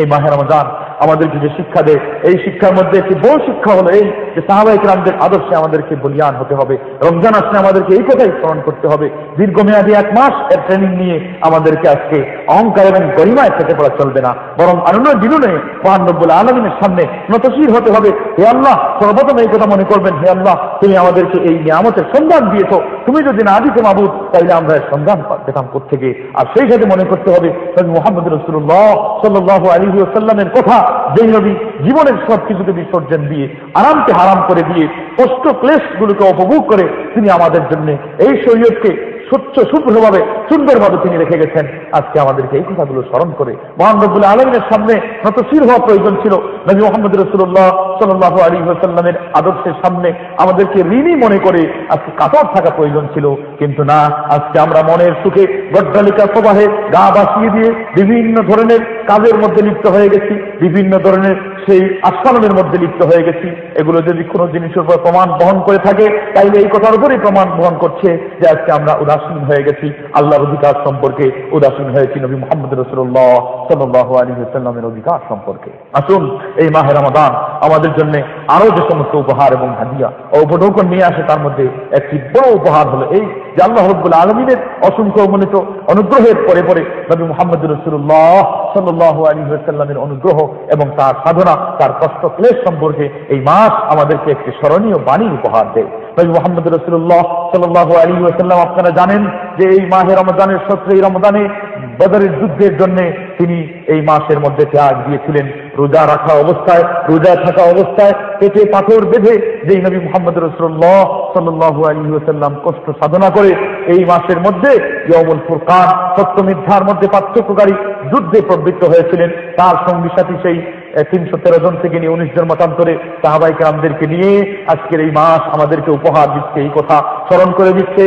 এই মাহে রমজান আমাদেরকে যে শিক্ষা দেয়, এই শিক্ষার মধ্যে একটি বড় শিক্ষা হলো এই যে সাহাবাহিক রামদের আদর্শে আমাদেরকে বলিয়ান হতে হবে। রমজান আসলে আমাদেরকে এই কথাই স্মরণ করতে হবে। দীর্ঘমেয়াদী এক মাস এর ট্রেনিং নিয়ে আমাদেরকে আজকে অহংকার এবং গরিমায় থেকে পড়া চলবে না। বরং আনন্দ দিলুনে মহান রব্বুল আলমিনের সামনে নতশীল হতে হবে। হে আল্লাহ, সর্বপ্রথম এই কথা মনে করবেন, হে আল্লাহ, তুমি আমাদেরকে এই নিয়ামতের সন্ধান দিয়েছ। তুমি যদি না দিতে মাবুদ, তাইলে আমরা এর সন্ধান পেতাম থেকে আর সেই সাথে মনে করতে হবে মোহাম্মদ রসুল্লাহ সাল্লাহ আলী সাল্লামের কথা, যেই নবী জীবনের সব কিছুকে বিসর্জন দিয়ে আরামকে হারাম করে দিয়ে কষ্ট ক্লেশগুলোকে উপভোগ করে তিনি আমাদের জন্য এই শরীয়তকে স্বচ্ছ শুভ্রভাবে সুন্দরভাবে তিনি রেখে গেছেন। আজকে আমাদেরকে এই কথাগুলো স্মরণ করে মহান রব্বুল আলমিনের সামনে নতশীল হওয়া প্রয়োজন ছিল। নবী মোহাম্মদ রসুল্লাহ সাল্লাহ আলী সাল্লামের আদর্শের সামনে আমাদেরকে ঋণী মনে করে আজকে কাতর থাকা প্রয়োজন ছিল। কিন্তু না, আজকে আমরা মনের সুখে গড্ডালিকা প্রবাহে গা বাসিয়ে দিয়ে বিভিন্ন ধরনের কাজের মধ্যে লিপ্ত হয়ে গেছি। বিভিন্ন ধরনের সেই আস্ফালনের মধ্যে লিপ্ত হয়ে গেছি। এগুলো যদি কোনো জিনিসের উপর প্রমাণ বহন করে থাকে, তাইলে এই কথার উপরেই প্রমাণ বহন করছে যে আজকে আমরা উদাসীন হয়ে গেছি। আল্লাহর অধিকার সম্পর্কে উদাসীন হয়েছি নবী মোহাম্মদ রসুল্লাহ সাল্লাহ আলী সাল্লামের অধিকার সম্পর্কে। আসুন, এই মাহের রমাদান আমাদের জন্য আরও যে সমস্ত উপহার এবং হাদিয়া ও উপঢৌকন নিয়ে আসে, তার মধ্যে একটি বড় উপহার হলো এই যে আল্লাহ রব্বুল আলমিনের অসংখ্য অগণিত অনুগ্রহের পরে পরে নবী মোহাম্মদ রসুল্লাহ সাল্লাহ আলী সাল্লামের অনুগ্রহ এবং তার সাধনা, তার কষ্ট ক্লেশ সম্পর্কে এই মাস আমাদেরকে একটি স্মরণীয় বাণী উপহার দেয়। নবী মোহাম্মদ রসুল্লাহ সাল্লাহ আলী সাল্লাম আপনারা জানেন যে এই মাহে রমজানের সত্রে এই রমজানে বদরের যুদ্ধের জন্য তিনি এই মাসের মধ্যে ত্যাগ দিয়েছিলেন। রোজা রাখা অবস্থায়, রোজা থাকা অবস্থায় পেটে পাথর বেঁধে যেই নবী মোহাম্মদ রসুল্লাহ সাল্লু আলী সাল্লাম কষ্ট সাধনা করে, এই মাসের মধ্যে ইয়মুল ফুরকান সত্য মিথ্যার মধ্যে পার্থক্যকারী যুদ্ধে প্রবৃত্ত হয়েছিলেন। তার সঙ্গী সাথী সেই তিনশো তেরো জন থেকে নিয়ে উনিশ জন মতান্তরে সাহাবাই কালামদেরকে নিয়ে আজকের এই মাস আমাদেরকে উপহার দিচ্ছে এই কথা। স্মরণ করে দিচ্ছে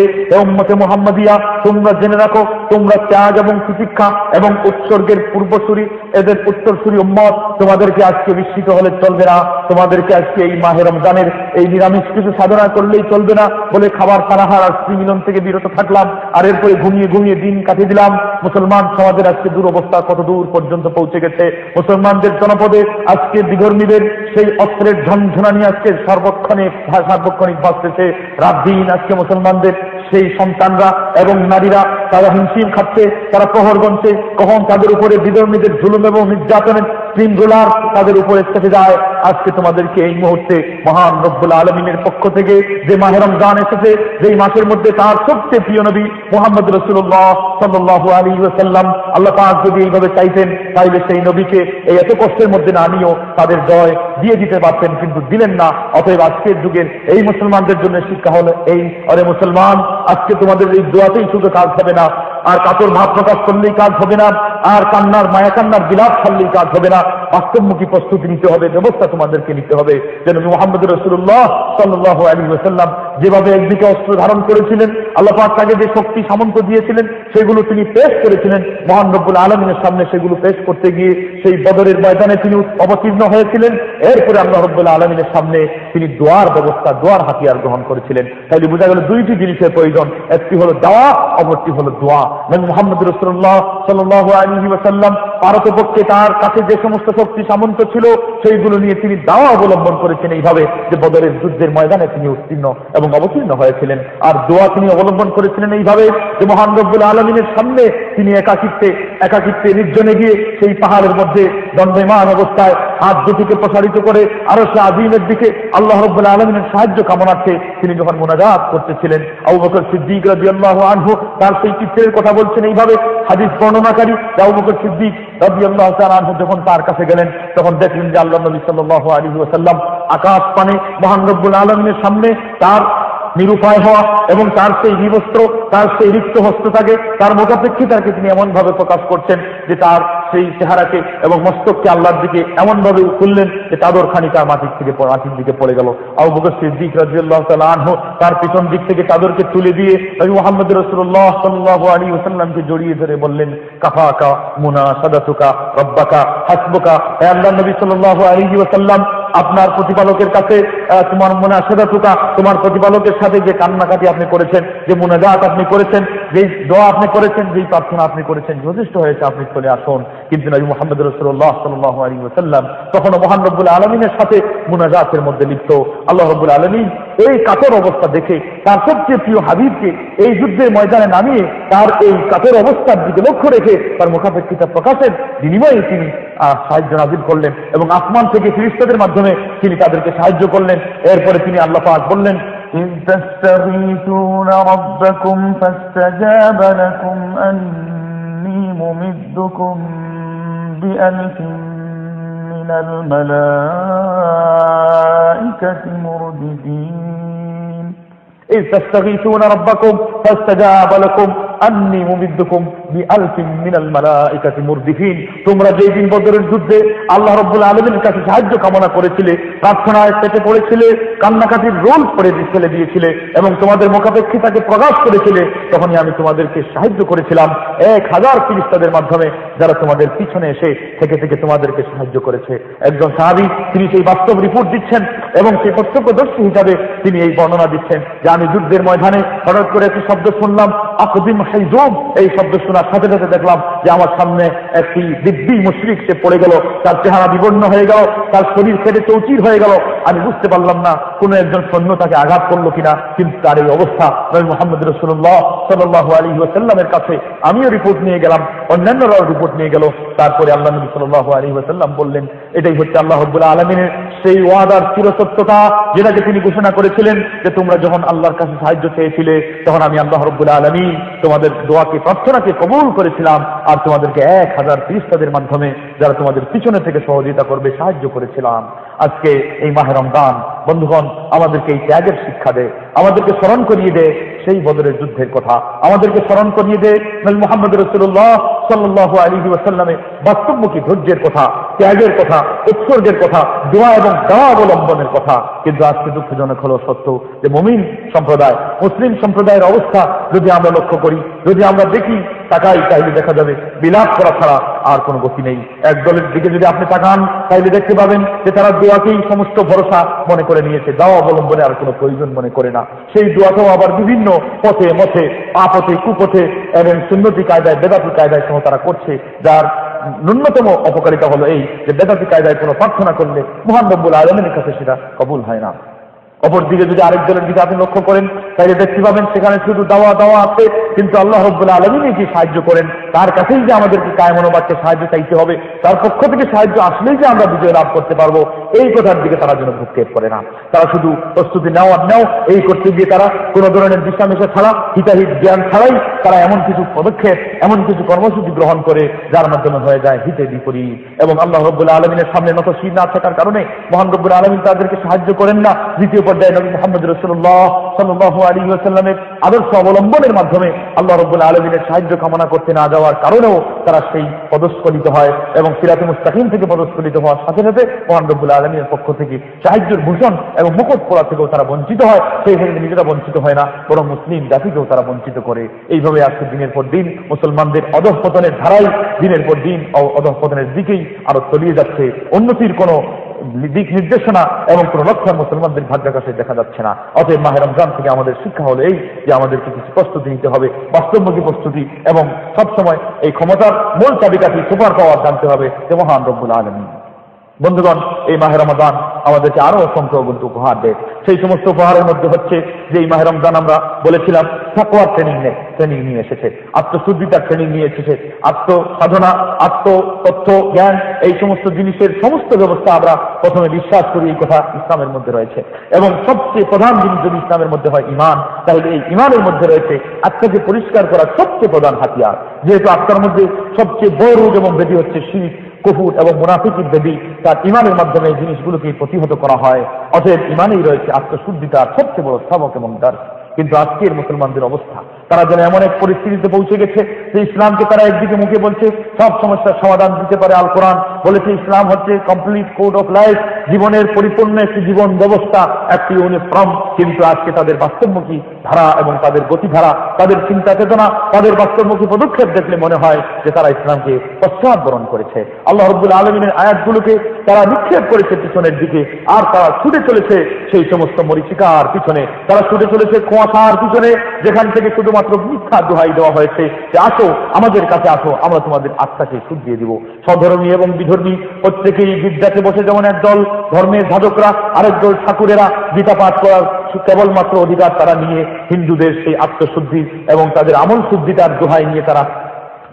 মতে মোহাম্মদিয়া, তোমরা জেনে রাখো, তোমরা ত্যাগ এবং সুশিক্ষা এবং উৎসর্গের পূর্বসূরি, এদের উত্তরসূরি উম্মত তোমাদেরকে আজকে বিস্মিত হলে চলবে না। তোমাদেরকে আজকে এই মাহে রমজানের এই নিরামিষ কিছু সাধনা করলেই চলবে না। বলে খাবার পানাহার আর মিলন থেকে বিরত থাকলাম আর এরপরে ঘুমিয়ে ঘুমিয়ে দিন কাটিয়ে দিলাম। মুসলমান সমাজের আজকে দুরবস্থা কত দূর পর্যন্ত পৌঁছে গেছে? মুসলমানদের জনপদে আজকে বিধর্মীদের সেই অস্ত্রের ঝনঝনা নিয়ে আজকে সর্বক্ষণে সার্বক্ষণিক বাঁচতেছে রাত দিন আজকে মুসলমানদের। সেই সন্তানরা এবং নারীরা, তারা হিমশিম খাচ্ছে, তারা প্রহর গণছে কখন তাদের উপরে বিধর্মীদের জুলুম এবং নির্যাতনের স্ক্রিনগুলার তাদের উপরে চেপে যায় আজকে তোমাদেরকে এই মুহূর্তে মহান রব্বুল আলমিনের পক্ষ থেকে যে মাহেরম গান এসেছে, যেই মাসের মধ্যে তার সবচেয়ে প্রিয় নবী মোহাম্মদ রসুল্লাহ সাল্লাহ আলী সাল্লাম আল্লাহ পাক যদি এইভাবে চাইতেন, তাইলে সেই নবীকে এই এত কষ্টের মধ্যে না নিয়েও তাদের জয় দিয়ে দিতে পারতেন, কিন্তু দিলেন না। অতএব আজকের যুগের এই মুসলমানদের জন্য শিক্ষা হলো এই। অরে মুসলমান, আজকে তোমাদের এই দোয়াতেই শুধু কাজ হবে না। আর কাতর ভাব প্রকাশ করলেই কাজ হবে না, আর কান্নার মায়া কান্নার বিলাপ ছাড়লেই কাজ হবে না। বাস্তবমুখী প্রস্তুতি নিতে হবে, ব্যবস্থা তোমাদেরকে নিতে হবে। যেন মোহাম্মদ রসুল্লাহ সাল্লাহ আলী ওসাল্লাম যেভাবে একদিকে অস্ত্র ধারণ করেছিলেন, আল্লাহ পাক তাকে যে শক্তি সামন্ত দিয়েছিলেন, সেগুলো তিনি পেশ করেছিলেন। মহান রব্বুল আলমিনের সামনে সেগুলো পেশ করতে গিয়ে সেই বদরের ময়দানে তিনি অবতীর্ণ হয়েছিলেন। এরপরে আল্লাহ রব্বুল আলমিনের সামনে তিনি দোয়ার ব্যবস্থা, দোয়ার হাতিয়ার গ্রহণ করেছিলেন। তাইলে বোঝা গেল দুইটি জিনিসের প্রয়োজন। একটি হলো দাওয়া, অপরটি হলো দোয়া। নবী মোহাম্মদ রসুল্লাহ সাল্লাহ আলী ওসাল্লাম পারতপক্ষে তার কাছে যে সমস্ত শক্তি সামন্ত ছিল, সেইগুলো নিয়ে তিনি দাওয়া অবলম্বন করেছেন এইভাবে যে বদরের যুদ্ধের ময়দানে তিনি উত্তীর্ণ। এবং অবতীর্ণ হয়েছিলেন। আর দোয়া তিনি অবলম্বন করেছিলেন এইভাবে যে মহান রব্বুল আলমিনের সামনে তিনি একাকিত্বে একাকিত্বে নির্জনে গিয়ে সেই পাহাড়ের মধ্যে দণ্ডমান অবস্থায় হাত দুটিকে প্রসারিত করে আরও সে আজিমের দিকে আল্লাহ রব্বুল আলমিনের সাহায্য কামনার্থে তিনি যখন মোনাজাত করতেছিলেন, আবু বকর সিদ্দিক রাজি আল্লাহ আনহু তার সেই চিত্রের কথা বলছেন এইভাবে হাদিস বর্ণনাকারী আবু বকর সিদ্দিক রাজি আল্লাহ আনহু যখন তার কাছে গেলেন, তখন দেখলেন যে আল্লাহ নবী সাল্লাহ আলী ওসাল্লাম আকাশ পানে মহান রব্বুল আলমিনের সামনে তার নিরুপায় হওয়া এবং তার সেই বিবস্ত্র, তার সেই রিক্ত হস্ত থাকে তার মোকাপেক্ষিতাকে তিনি এমন ভাবে প্রকাশ করছেন যে তার সেই চেহারাকে এবং মস্তককে আল্লাহর দিকে এমন ভাবে খুললেন যে চাদর খানি তার মাটির থেকে মাটির দিকে পড়ে গেল। আবু বকর সিদ্দিক রাজিউল্লাহ আনহু তার পিছন দিক থেকে চাদরকে তুলে দিয়ে নবী মুহাম্মদ রাসূলুল্লাহ সাল্লাল্লাহু আলাইহি ওয়াসাল্লামকে জড়িয়ে ধরে বললেন, কাফাকা মুনা সাদাতুকা রব্বাকা, হাসবুকা। আল্লাহ নবী সাল্লাল্লাহু আলাইহি ওয়াসাল্লাম আপনার প্রতিপালকের কাছে তোমার মনে আশেদা টুকা, তোমার প্রতিপালকের সাথে যে কান্নাকাটি আপনি করেছেন, যে মুনাজাত আপনি করেছেন, যেই দোয়া আপনি করেছেন, যেই প্রার্থনা আপনি করেছেন, যথেষ্ট হয়েছে আপনি চলে আসুন। কিন্তু নবী মোহাম্মদ রসুল্লাহ সাল্লাহ আলী ওসাল্লাম তখনও মহান রব্বুল আলমিনের সাথে মুনাজাতের মধ্যে লিপ্ত। আল্লাহ রব্বুল আলমিন এই কাতর অবস্থা দেখে তার সবচেয়ে প্রিয় হাবিবকে এই যুদ্ধের ময়দানে নামিয়ে তার এই কাতর অবস্থার দিকে লক্ষ্য রেখে তার মুখাপেক্ষিতা প্রকাশের বিনিময়ে তিনি সাহায্য নাজির করলেন এবং আসমান থেকে ফিরিস্তাদের মাধ্যমে তিনি তাদেরকে সাহায্য করলেন এরপরে তিনি আল্লাহ পাক বললেন إذ تستغيثون ربكم فاستجاب لكم أني ممدكم بألف من الملائكة مردفين إذ تستغيثون ربكم فاستجاب لكم أني ممدكم তোমরা যেই দিন বদরের যুদ্ধে আল্লাহ রব্বুল আলমীর কাছে সাহায্য কামনা করেছিলে, প্রার্থনায় পেটে পড়েছিলে, কান্নাকাটির রোল করে ফেলে দিয়েছিলে এবং তোমাদের মোকাপেক্ষিতাকে প্রকাশ করেছিলে, তখনই আমি তোমাদেরকে সাহায্য করেছিলাম। এক হাজার ফিরিস্তাদের মাধ্যমে যারা তোমাদের পিছনে এসে থেকে থেকে তোমাদেরকে সাহায্য করেছে। একজন সাহাবি, তিনি সেই বাস্তব রিপোর্ট দিচ্ছেন এবং সেই প্রত্যক্ষদর্শী হিসাবে তিনি এই বর্ণনা দিচ্ছেন যে, আমি যুদ্ধের ময়দানে হঠাৎ করে একটি শব্দ শুনলাম, আকদিম হাইজুম, এই শব্দ শোনা শোনার সাথে সাথে দেখলাম যে আমার সামনে একটি দিব্যি মুশরিক সে পড়ে গেল। তার চেহারা বিবর্ণ হয়ে গেল, তার শরীর কেটে চৌচির হয়ে গেল। আমি বুঝতে পারলাম না কোন একজন সৈন্য তাকে আঘাত করল কিনা, কিন্তু তার এই অবস্থা নবী মোহাম্মদ রসুল্লাহ সাল্লাহ আলী ওসাল্লামের কাছে আমিও রিপোর্ট নিয়ে গেলাম অন্যান্যরাও রিপোর্ট নিয়ে গেল। তারপরে আল্লাহ নবী সাল্লাহ আলী ওসাল্লাম বললেন, এটাই হচ্ছে আল্লাহ হব্বুল আলমিনের সেই ওয়াদার চিরসত্যতা যেটাকে তিনি ঘোষণা করেছিলেন যে তোমরা যখন আল্লাহর কাছে সাহায্য চেয়েছিলে, তখন আমি আল্লাহ রব্বুল আলমী তোমাদের দোয়াকে, প্রার্থনাকে কবুল করেছিলাম, আর তোমাদেরকে এক হাজার ফিরিস্তাদের মাধ্যমে যারা তোমাদের পিছনে থেকে সহযোগিতা করবে, সাহায্য করেছিলাম। আজকে এই মাহে রমজান, বন্ধুগণ, আমাদেরকে এই ত্যাগের শিক্ষা দেয় আমাদেরকে স্মরণ করিয়ে দেয় সেই বদরের যুদ্ধের কথা। আমাদেরকে স্মরণ করিয়ে দেয় মোহাম্মদ রসুল্লাহ সাল্লাহ আলী ওয়াসাল্লামের বাস্তবমুখী ধৈর্যের কথা, ত্যাগের কথা, উৎসর্গের কথা, দোয়া এবং দাওয়া অবলম্বনের কথা। কিন্তু আজকে দুঃখজনক হলো সত্য যে মমিন সম্প্রদায়, মুসলিম সম্প্রদায়ের অবস্থা যদি আমরা লক্ষ্য করি, যদি আমরা দেখি, তাকাই তাইলে দেখা যাবে বিলাপ করা ছাড়া আর কোনো গতি নেই। এক দলের দিকে যদি আপনি তাকান তাইলে দেখতে পাবেন যে তারা দোয়াকেই সমস্ত ভরসা মনে করে নিয়েছে। দাওয়া অবলম্বনে আর কোনো প্রয়োজন মনে করে না। সেই দোয়াটাও আবার বিভিন্ন পথে, মথে, আপথে, কুপথে এবং সুন্নতি কায়দায়, বেদাতি কায়দায় সহ তারা করছে, যার ন্যূনতম অপকারিতা হলো এই যে বেদাতি কায়দায় কোনো প্রার্থনা করলে মহান রব্বুল আলমের কাছে সেটা কবুল হয় না। অপরদিকে যদি আরেক দলের দিকে আপনি লক্ষ্য করেন, তাহলে দেখতে পাবেন সেখানে শুধু দাওয়া দাওয়া আছে কিন্তু আল্লাহ রব্বুল্লাহ আলমিনই যে সাহায্য করেন, তার কাছেই যে আমাদেরকে কায় মনোবাদকে সাহায্য চাইতে হবে, তার পক্ষ থেকে সাহায্য আসলেই যে আমরা বিজয় লাভ করতে পারব, এই কথার দিকে তারা যেন ভূক্ষেপ করে না। তারা শুধু প্রস্তুতি নেওয়ার নেও, এই করতে গিয়ে তারা কোনো ধরনের বিশ্বামেশা ছাড়া, হিতাহিত জ্ঞান ছাড়াই তারা এমন কিছু পদক্ষেপ, এমন কিছু কর্মসূচি গ্রহণ করে, যার মাধ্যমে হয়ে যায় হিতে বিপরীত। এবং আল্লাহ রব্বুল্লাহ আলমিনের সামনে নতশীল না থাকার কারণে মহান রব্বুল আলমিন তাদেরকে সাহায্য করেন না। দ্বিতীয় পর্যায়ে নবী মোহাম্মদ রসুল্লাহ সাল্লাহ আলী আসাল্লামের আদর্শ অবলম্বনের মাধ্যমে আল্লাহ রব্বুল আলমিনের সাহায্য কামনা করতে না যাওয়ার কারণেও তারা সেই পদস্খলিত হয় এবং সিরাতে মুস্তাকিম থেকে পদস্খলিত হওয়ার সাথে সাথে মহান রব্বুল আলমীর পক্ষ থেকে সাহায্যের ভূষণ এবং মুকুট পড়া থেকেও তারা বঞ্চিত হয়। সেই ক্ষেত্রে নিজেরা বঞ্চিত হয় না, বরং মুসলিম জাতিকেও তারা বঞ্চিত করে। এইভাবে আজকে দিনের পর দিন মুসলমানদের অধঃপতনের ধারাই দিনের পর দিন অধঃপতনের দিকেই আরও তলিয়ে যাচ্ছে। উন্নতির কোনো দিক নির্দেশনা এবং কোন লক্ষণ মুসলমানদের ভাগ্যাকাশে দেখা যাচ্ছে না। অতএব মাহে রমজান থেকে আমাদের শিক্ষা হলো এই যে আমাদেরকে কিছু প্রস্তুতি নিতে হবে, বাস্তবমুখী প্রস্তুতি এবং সবসময় এই ক্ষমতার মূল চাবিকাঠি সুপার পাওয়ার জানতে হবে যে মহান রব্বুল আলমী বন্ধুগণ, এই মাহের রমাদান আমাদেরকে আরও অসংখ্য কিন্তু উপহার দেয়। সেই সমস্ত উপহারের মধ্যে হচ্ছে যে এই মাহের রমজান আমরা বলেছিলাম সাকোয়ার ট্রেনিং নেই ট্রেনিং নিয়ে এসেছে, আত্মশুদ্ধিতার ট্রেনিং নিয়ে এসেছে আত্ম সাধনা আত্ম তথ্য জ্ঞান এই সমস্ত জিনিসের সমস্ত ব্যবস্থা আমরা প্রথমে বিশ্বাস করি এই কথা ইসলামের মধ্যে রয়েছে। এবং সবচেয়ে প্রধান জিনিস যদি ইসলামের মধ্যে হয় ইমান, তাহলে এই ইমানের মধ্যে রয়েছে আত্মাকে পরিষ্কার করার সবচেয়ে প্রধান হাতিয়ার। যেহেতু আত্মার মধ্যে সবচেয়ে বড় এবং বেদি হচ্ছে শিরিক কুফুর এবং মুনাফিকির দেবী, তার ইমানের মাধ্যমে এই জিনিসগুলোকে প্রতিহত করা হয়। অতএব ইমানেই রয়েছে আত্মশুদ্ধিতার সবচেয়ে বড় স্থাবক এবং দার কিন্তু আজকের মুসলমানদের অবস্থা, তারা যেন এমন এক পরিস্থিতিতে পৌঁছে গেছে যে ইসলামকে তারা একদিকে মুখে বলছে, সব সমস্যার সমাধান দিতে পারে আল কোরআন বলেছে ইসলাম হচ্ছে কমপ্লিট কোড অফ লাইফ জীবনের পরিপূর্ণ একটি জীবন ব্যবস্থা, একটি ইউনিফর্ম কিন্তু আজকে তাদের বাস্তবমুখী ধারা এবং তাদের গতিধারা, তাদের চিন্তা চেতনা তাদের বাস্তবমুখী পদক্ষেপ দেখলে মনে হয় যে তারা ইসলামকে পশ্চাৎবরণ করেছে। আল্লাহ রব্বুল আলমিনের আয়াতগুলোকে তারা নিক্ষেপ করেছে পিছনের দিকে, আর তারা ছুটে চলেছে সেই সমস্ত মরিচিকার পিছনে। তারা ছুটে চলেছে কুয়াশার পিছনে, যেখান থেকে শুধুমাত্র মিথ্যা দোহাই দেওয়া হয়েছে যে, আসো, আমাদের কাছে আসো, আমরা তোমাদের আত্মাকে সুদ দিয়ে দিব। সধর্মী এবং বিধর্মী, প্রত্যেকেই বিদ্যাতে বসে যেমন একদল ধর্মের সাধকরা আরেক দল ঠাকুরেরা, গীতা পাঠ করার কেবলমাত্র অধিকার তারা নিয়ে হিন্দুদের সেই আত্মশুদ্ধি এবং তাদের আমল শুদ্ধিতার দোহাই নিয়ে তারা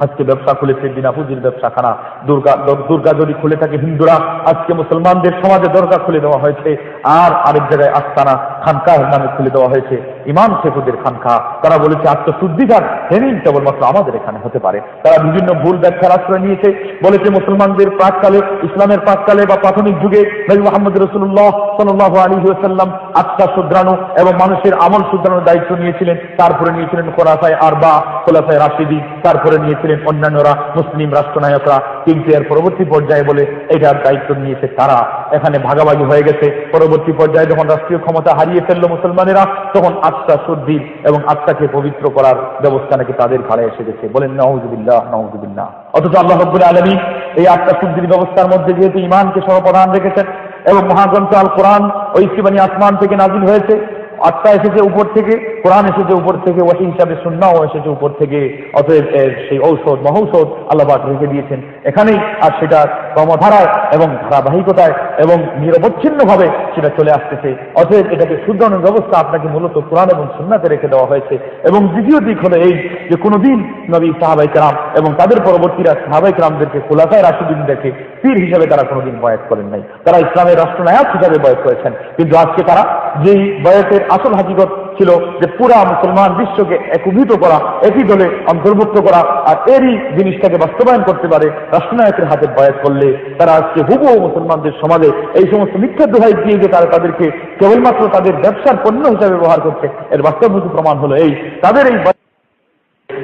আজকে ব্যবসা খুলেছে, বিনা পুঁজির ব্যবসাখানা। দুর্গা দুর্গা যদি খুলে থাকে হিন্দুরা, আজকে মুসলমানদের সমাজে দরগা খুলে দেওয়া হয়েছে। আর আরেক জায়গায় আস্তানা খানকার নামে খুলে দেওয়া হয়েছে, ইমাম শেখুদের খানকা। তারা বলেছে আত্মশুদ্ধিকার ট্রেনিং কেবলমাত্র আমাদের এখানে হতে পারে। তারা বিভিন্ন ভুল ব্যাখ্যার আশ্রয় নিয়েছে। বলেছে, মুসলমানদের প্রাককালে, ইসলামের প্রাককালে বা প্রাথমিক যুগে নবী মোহাম্মদ রসুল্লাহ সাল্লাহ আলী সাল্লাম আত্মা শুদ্রানো এবং মানুষের আমল শুদ্রানোর দায়িত্ব নিয়েছিলেন। তারপরে নিয়েছিলেন খোলাফায় আরবা, খোলাফায় রাশিদি, তারপরে নিয়েছিলেন অন্যান্যরা মুসলিম রাষ্ট্রনায়করা। কিন্তু এর পরবর্তী পর্যায়ে বলে এটার দায়িত্ব নিয়েছে তারা। এখানে ভাগাভাগি হয়ে গেছে। পরবর্তী পর্যায়ে যখন রাষ্ট্রীয় ক্ষমতা হারিয়ে ফেলল মুসলমানেরা, তখন আত্মা শুদ্ধির এবং আত্মাকে পবিত্র করার ব্যবস্থা নাকি তাদের ঘাড়ে এসে গেছে। বলেন নওয়াজুবিল্লাহ নওয়াজুবিল্লাহ অথচ আল্লাহ আলমী এই আত্মা শুদ্ধির ব্যবস্থার মধ্যে যেহেতু ইমানকে সর্বপ্রধান রেখেছেন এবং মহাগ্রন্থ আল কোরআন ঐক্যবাণী আসমান থেকে নাজিল হয়েছে আত্মা এসেছে উপর থেকে, কোরআন এসেছে উপর থেকে, ওয়াহি হিসাবে সুন্নাও এসেছে উপর থেকে, অতএব সেই ঔষধ, মহৌষধ আল্লাহবাক রেখে দিয়েছেন। এখানেই আর সেটা ক্রমধারায় এবং ধারাবাহিকতায় এবং নিরবচ্ছিন্নভাবে সেটা চলে আসতেছে। অতএব এটাকে শুদ্ধানোর ব্যবস্থা আপনাকে মূলত কোরআন এবং সুন্নাতে রেখে দেওয়া হয়েছে। এবং দ্বিতীয় দিক হলো এই যে কোনোদিন নবী সাহাবাই কালাম এবং তাদের পরবর্তীরা সাহাবাই কালামদেরকে খোলাফায় রাশিদিনদেরকে পীর হিসাবে তারা কোনোদিন বয়স করেন নাই। তারা ইসলামের রাষ্ট্রনায়ক হিসাবে বয়স করেছেন। কিন্তু আজকে তারা যেই বয়সের আসল হাকিগত ছিল যে পুরা মুসলমান বিশ্বকে একীভূত করা, একই দলে অন্তর্ভুক্ত করা, আর এরই জিনিসটাকে বাস্তবায়ন করতে পারে রাষ্ট্রনায়কের হাতে বয়স করলে। তারা আজকে হুবু মুসলমানদের সমাজে এই সমস্ত মিথ্যা দোহাই দিয়ে যে তারা তাদেরকে কেবলমাত্র তাদের ব্যবসার পণ্য হিসাবে ব্যবহার করছে, এর বাস্তবমুখী প্রমাণ হলো এই। তাদের এই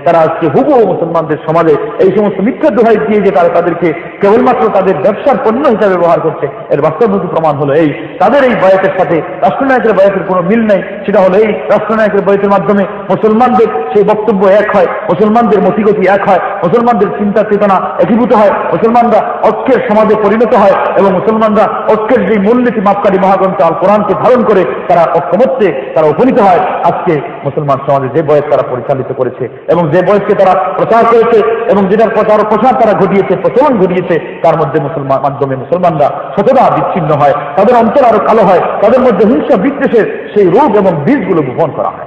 তারা আজকে হুবু মুসলমানদের সমাজে এই সমস্ত মিথ্যা দোহাই দিয়ে যে তারা তাদেরকে কেবলমাত্র তাদের ব্যবসার পণ্য হিসাবে ব্যবহার করছে, এর বাস্তবমুখী প্রমাণ হলো এই। তাদের এই বয়সের সাথে রাষ্ট্রনায়কের বয়সের কোনো মিল নেই। সেটা হলো এই, রাষ্ট্রনায়কের বয়সের মাধ্যমে মুসলমানদের সেই বক্তব্য এক হয়, মুসলমানদের মতিগতি এক হয়, মুসলমানদের চিন্তা চেতনা একীভূত হয়, মুসলমানরা ঐক্যের সমাজে পরিণত হয় এবং মুসলমানরা ঐক্যের যে মূলনীতি মাপকারী মহাগ্রন্থ আল কোরআনকে ধারণ করে তারা ঐক্যমত্যে তারা উপনীত হয়। আজকে মুসলমান সমাজে যে বয়স তারা পরিচালিত করেছে এবং যে বয়সকে তারা প্রচার করেছে এবং যেটার প্রচার প্রসার তারা ঘটিয়েছে, প্রচলন ঘটিয়েছে, তার মধ্যে মুসলমান মাধ্যমে মুসলমানরা সততা বিচ্ছিন্ন হয়, তাদের অন্তর আরও কালো হয়, তাদের মধ্যে হিংসা বিদ্বেষের সেই রোগ এবং বীজগুলো গোপন করা হয়।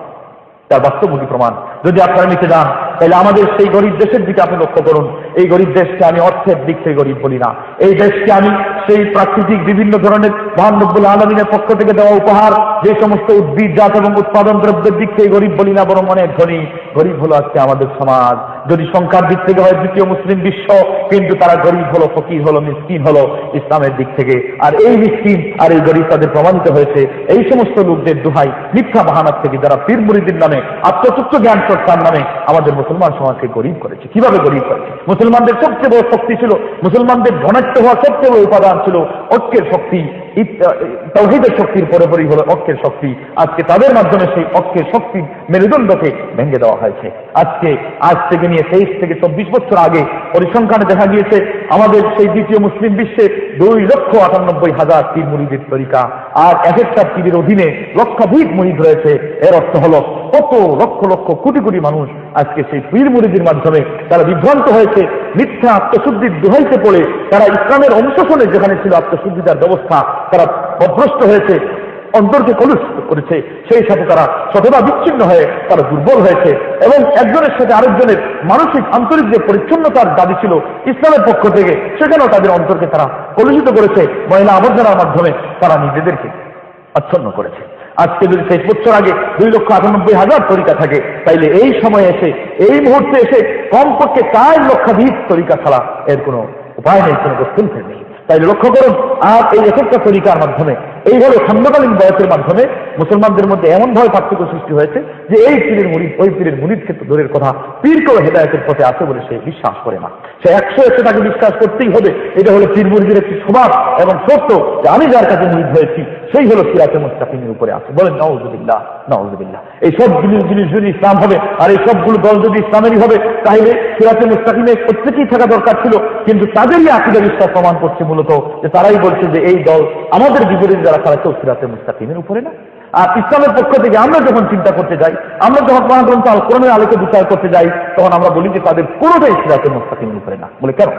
তার বাস্তবমুখী প্রমাণ। যদি আপনারা নিতে যান, তাহলে আমাদের সেই গরিব দেশের দিকে আপনি লক্ষ্য করুন। এই গরিব দেশকে আমি অর্থের দিক থেকে গরিব বলি না। এই দেশকে আমি সেই প্রাকৃতিক বিভিন্ন ধরনের মহানব্বুল আলমিনের পক্ষ থেকে দেওয়া উপহার, যে সমস্ত উদ্ভিদ, জাত এবং উৎপাদন দ্রব্যের দিক থেকে গরিব বলি না, বরং অনেক ধনী। গরিব হলো আজকে আমাদের সমাজ। যদি সংখ্যার দিক থেকে হয় দ্বিতীয় মুসলিম বিশ্ব, কিন্তু তারা গরিব হলো, ফকির হলো, মিসকিন হলো, ইসলামের দিক থেকে। আর এই মিসকিন আর এই গরিব তাদের প্রমাণিত হয়েছে। এই সমস্ত লোকদের দোহাই মিথ্যা বাহানার থেকে যারা পীর মুরিদির নামে আত্মতত্ত্ব জ্ঞান চর্চার নামে আমাদের মুসলমান সমাজকে গরিব করেছে। কীভাবে গরিব করেছে? মুসলমানদের সবচেয়ে বড় শক্তি ছিল, মুসলমানদের ধনাত্ম হওয়া সবচেয়ে বড় উপাদান ছিল ঐক্যের শক্তি। তৌহিদের শক্তির পরপরই হলো অক্ষের শক্তি। আজকে তাদের মাধ্যমে সেই অক্ষের শক্তির মেরুদণ্ডকে ভেঙে দেওয়া হয়েছে। আজকে, আজ থেকে নিয়ে তেইশ থেকে চব্বিশ বছর আগে পরিসংখ্যানে দেখা গিয়েছে, আমাদের সেই দ্বিতীয় মুসলিম বিশ্বে দুই লক্ষ আটানব্বই হাজার তীর মুড়িদের তরিকা। আর এক একটা তীরের অধীনে লক্ষাধিক মুড়িদ রয়েছে। এর অর্থ হলো কত লক্ষ লক্ষ কোটি কোটি মানুষ আজকে সেই পীর মুড়িদের মাধ্যমে তারা বিভ্রান্ত হয়েছে, মিথ্যা আত্মশুদ্ধির দোহাইতে পড়ে। তারা ইসলামের অনুশাসনে যেখানে ছিল আত্মশুদ্ধিতার ব্যবস্থা তারা অভ্রষ্ট হয়েছে, অন্তরকে কলুষিত করেছে, সেই সাথে তারা সততা বিচ্ছিন্ন হয়ে তারা দুর্বল হয়েছে এবং একজনের সাথে আরেকজনের মানসিক, আন্তরিক যে পরিচ্ছন্নতার দাবি ছিল ইসলামের পক্ষ থেকে, সেখানেও তাদের অন্তরকে তারা কলুষিত করেছে মহিলা আবর্জনার মাধ্যমে তারা নিজেদেরকে আচ্ছন্ন করেছে। আজকে যদি শেষ বছর আগে দুই লক্ষ আটানব্বই হাজার তরিকা থাকে, তাইলে এই সময় এসে, এই মুহূর্তে এসে কমপক্ষে চার লক্ষাধিক তরিকা ছাড়া এর কোনো উপায় নেই, কোনো গত্যন্তর নেই। তাই লক্ষ্য করুন আর এই একটা তরিকার মাধ্যমে? এইভাবে খণ্ডকালীন বয়সের মাধ্যমে মুসলমানদের মধ্যে এমন ভয় পার্থক্য সৃষ্টি হয়েছে যে এই পীরের মুরিদ ওই পীরের মুরিদ ক্ষেত্রে দূরের কথা পীর কেউ হেদায়তের পথে আছে বলে সে বিশ্বাস করে না। সে একশো একশো তাকে বিশ্বাস করতেই হবে। এটা হলো পীর মুরিদের একটি স্বভাব এবং সত্য যে আমি যার কাছে মুরিদ হয়েছি সেই হলো সিরাতে মুস্তাকিমের উপরে আছে। বলেন নওয়াজুবিল্লাহ নওয়াজুবিল্লাহ এই সব জিনিস জিনিস যদি ইসলাম হবে আর এই সবগুলো দল যদি ইসলামেরই হবে, তাহলে সিরাতে মুস্তাকিমে প্রত্যেকেই থাকা দরকার ছিল। কিন্তু তাদেরই আকিদা বিশ্বাস প্রমাণ করছে মূলত যে তারাই বলছে যে এই দল আমাদের বিপরীতে যারা তারা কেউ সিরাতে মুস্তাকিমের উপরে না। আর ইসলামের পক্ষ থেকে আমরা যখন চিন্তা করতে যাই, আমরা যখন কোরআন গ্রন্থ আল কোরআনের আলোকে বিচার করতে যাই, তখন আমরা বলি যে তাদের কোনোটাই সিরাতে মুস্তাকিমের উপরে না। বলে কেন?